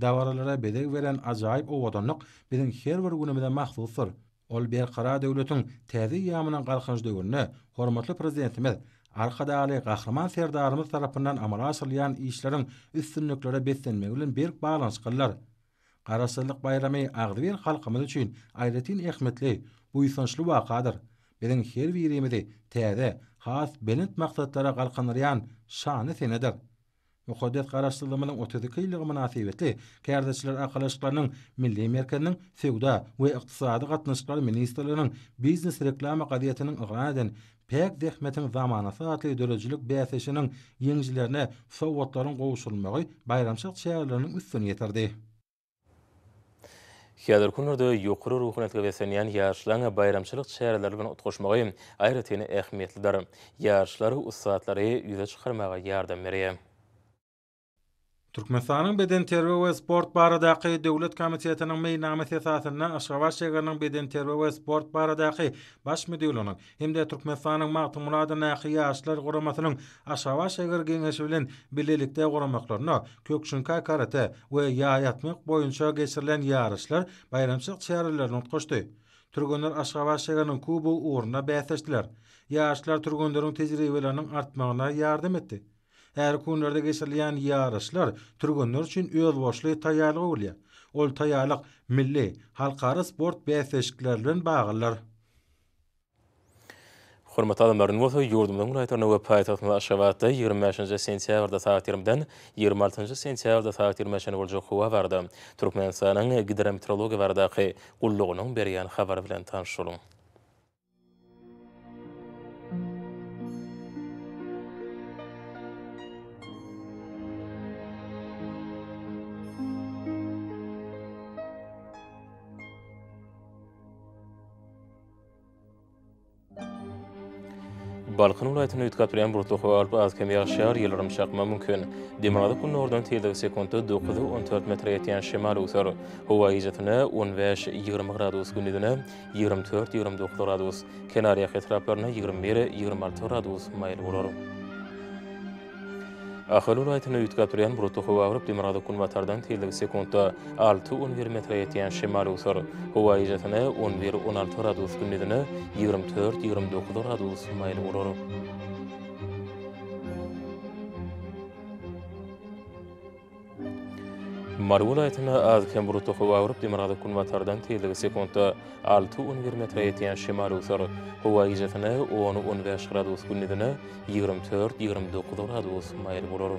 Dabaralara bezeg beren ajaýyp owadanlyk biziň her bir günümize mahsusdyr. Ol Berkarar döwletiň täze eýýamynyň Galkynyş döwründe hormatly Prezidentimiz Arkadagly Gahryman Serdarymyz tarapyndan amala aşyrylýan işleriň üstünliklere beslenmegi bilen berk baglanyşyklydyr. Garaşsyzlyk baýramy agzybir halkymyz üçin aýratyn ähmiýetli, buýsançly wakadyr, biziň her birimizi täze, has belent maksatlara galkyndyrýan şanly senedir. Mukaddes Garaşsyzlygymyzyň otuz iki ýyllygy mynasybetli Kärdeşler arkalaşyklarynyň Milli merkeziniň Söwda we ykdysady gatnaşyklar ministrliginiň Biznes reklama gazetiniň yglan eden Päk zähmetiň zamanasy atly döredijilik bäsleşiginiň ýeňijilerine sowgatlaryň gowşurylmagy baýramçylyk çäreleriniň üstüni ýetirdi. Häzirki günlerde ýokary ruhanyýetge beslenýän ýaşlaryň baýramçylyk çäreleri bilen utgaşmagy aýratyn ähmiýetlidir. Ýaşlar ussatlary ýüze çykarmaga ýardam berýär. Türkmenistanyň Bedenterbiýe we sport baradaky döwlet komitetiniň meýilnamasy esasynda Aşgabat şägeriniň Bedenterbiýe we sport baradaky Baş müdirliginiň hem-de Türkmenistanyň Magtymguly adyndaky Ýaşlar guramasynyň Aşgabat şäher Geňeşi bilen bilelikde guramaklarynda Kýokuşinkaý karate we ýaý atmak boýunça geçirilen ýaryşlar baýramçylyk çärelerini utgaşdy. Türgenler Aşgabat şäheriniň Kubogy ugrunda bäsleşdiler. Ýaşlar türgenleriň tejribeleriniň artmagyna ýardam etdi. Häzirki günlerde geçirilýän ýaryşlar türgenler üçin özboluşly taýýarlyga öwrülýär. Ol taýýarlyk milli, halkara sport bäsleşikleri bilen baglydyr. Hormatly adamlar, indi bolsa ýurdumyzyň welaýatlarynda we paýtagtymyz Aşgabatda ýigrimi bäşinji sentýabrda sagat ýigrimiden ýigrimi altynjy sentýabrda sagat ýigrimä çenli boljak howa barada Türkmenistanyň Gidrometeorologiýa baradaky gullugynyň berýän habary bilen tanyşalyň. Balkan welaýatynda üýtgäp durýan bulutly howa alyp, az-kem ýagyş ýagar, ýyldyrym çakmagy mümkin. Demirgazyk gündogardan tizligi sekuntda dokuz-on dört metre ýetýän şemal öwser. Howa gije-tünde on bäş-ýigrimi gradus, gündiz ine, Ýigrimi dört, ýigrimi dokuz gradus. Kenarýaka etraplarynda ýigrimi bir, ýigrimi alty gradus maýyl bolar. Ahal welaýatynda üýtgäp durýan bulutly howa gyryp, demirgazyk-günbatardan tizligi sekuntda alty, on bir metre ýetýän şemal öwser. Howa gijäsine on bir, on alty gradus, gündizine ýigrimi dört, ýigrimi dokuz gradus maýyl bolar. Mary welaýatynda az-kem bulutly howa agyryp, demirgazyk-günbatardan tizligi sekuntda alty-on bir metre ýetýän şemal öwser. Howa gijesine on-on bäş gradus, gündizine ýigrimi dört-ýigrimi dokuz gradus maýyl bolar.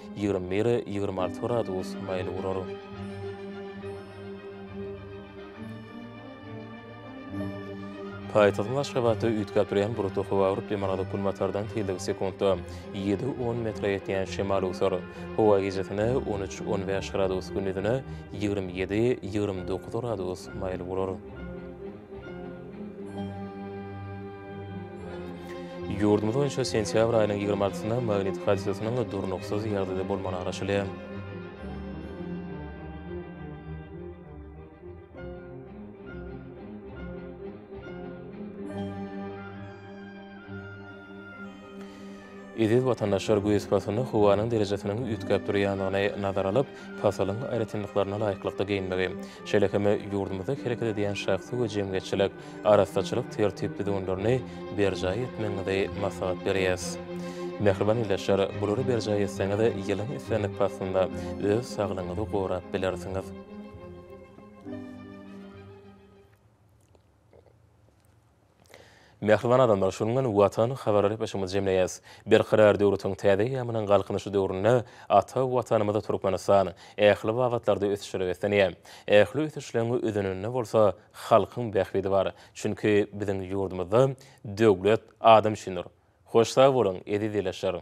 Ýigrimi biri, ýigrimi alty gradus maýyl urar. Paýtagtyň Aşgabatda üýtgäp durýan bulutly howa urup, demirgazyk-günbatardan tizligi sekuntda ýedi-on metre ýetýän şemal öwser. Howa gijesine on üç, on bäş gradus, gündizine ýigrimi ýedi, ýigrimi dokuz gradus maýyl urar. Ýurdumyz boýunça sentýabr aýynyň ýigrimi altysynda magnit hadisasynyň durnuksyz ýagdaýda bolmagyna garaşylýar. Eziz watandaşlar, güýz paslynda howanyň derejesiniň üýtgäp durýandygyny nazara alyp, pasylyň aýratynlyklaryna laýyklykda geýinmegi, şeýle hem ýurdumyzda hereket edýän şahsy we jemgyýetçilik arassaçylyk tertip-düzgünlerini berjaý etmegiňizi maslahat berýäs. Mähriban ildeşler, bulary berjaý etseňiz, ýylyň islendik paslynda öz saglygyňyzy gorap bilersiňiz. Mähriban adamlar, şunuň bilen Watan habarlary ýüpbaşygymyzy jemleýäs. Berkarar döwletiň täze eýýamynyň Galkynyşy döwründe ata Watanymyz Türkmenistan ähli babatlarda ösüşleri beslenýär. Ähli ösüşleň özeninde bolsa halkyň bähbidi bar. Çünki biziň ýurdumyzda Döwlet adam üçindir. Hoş sag boluň, eziz ildeşler!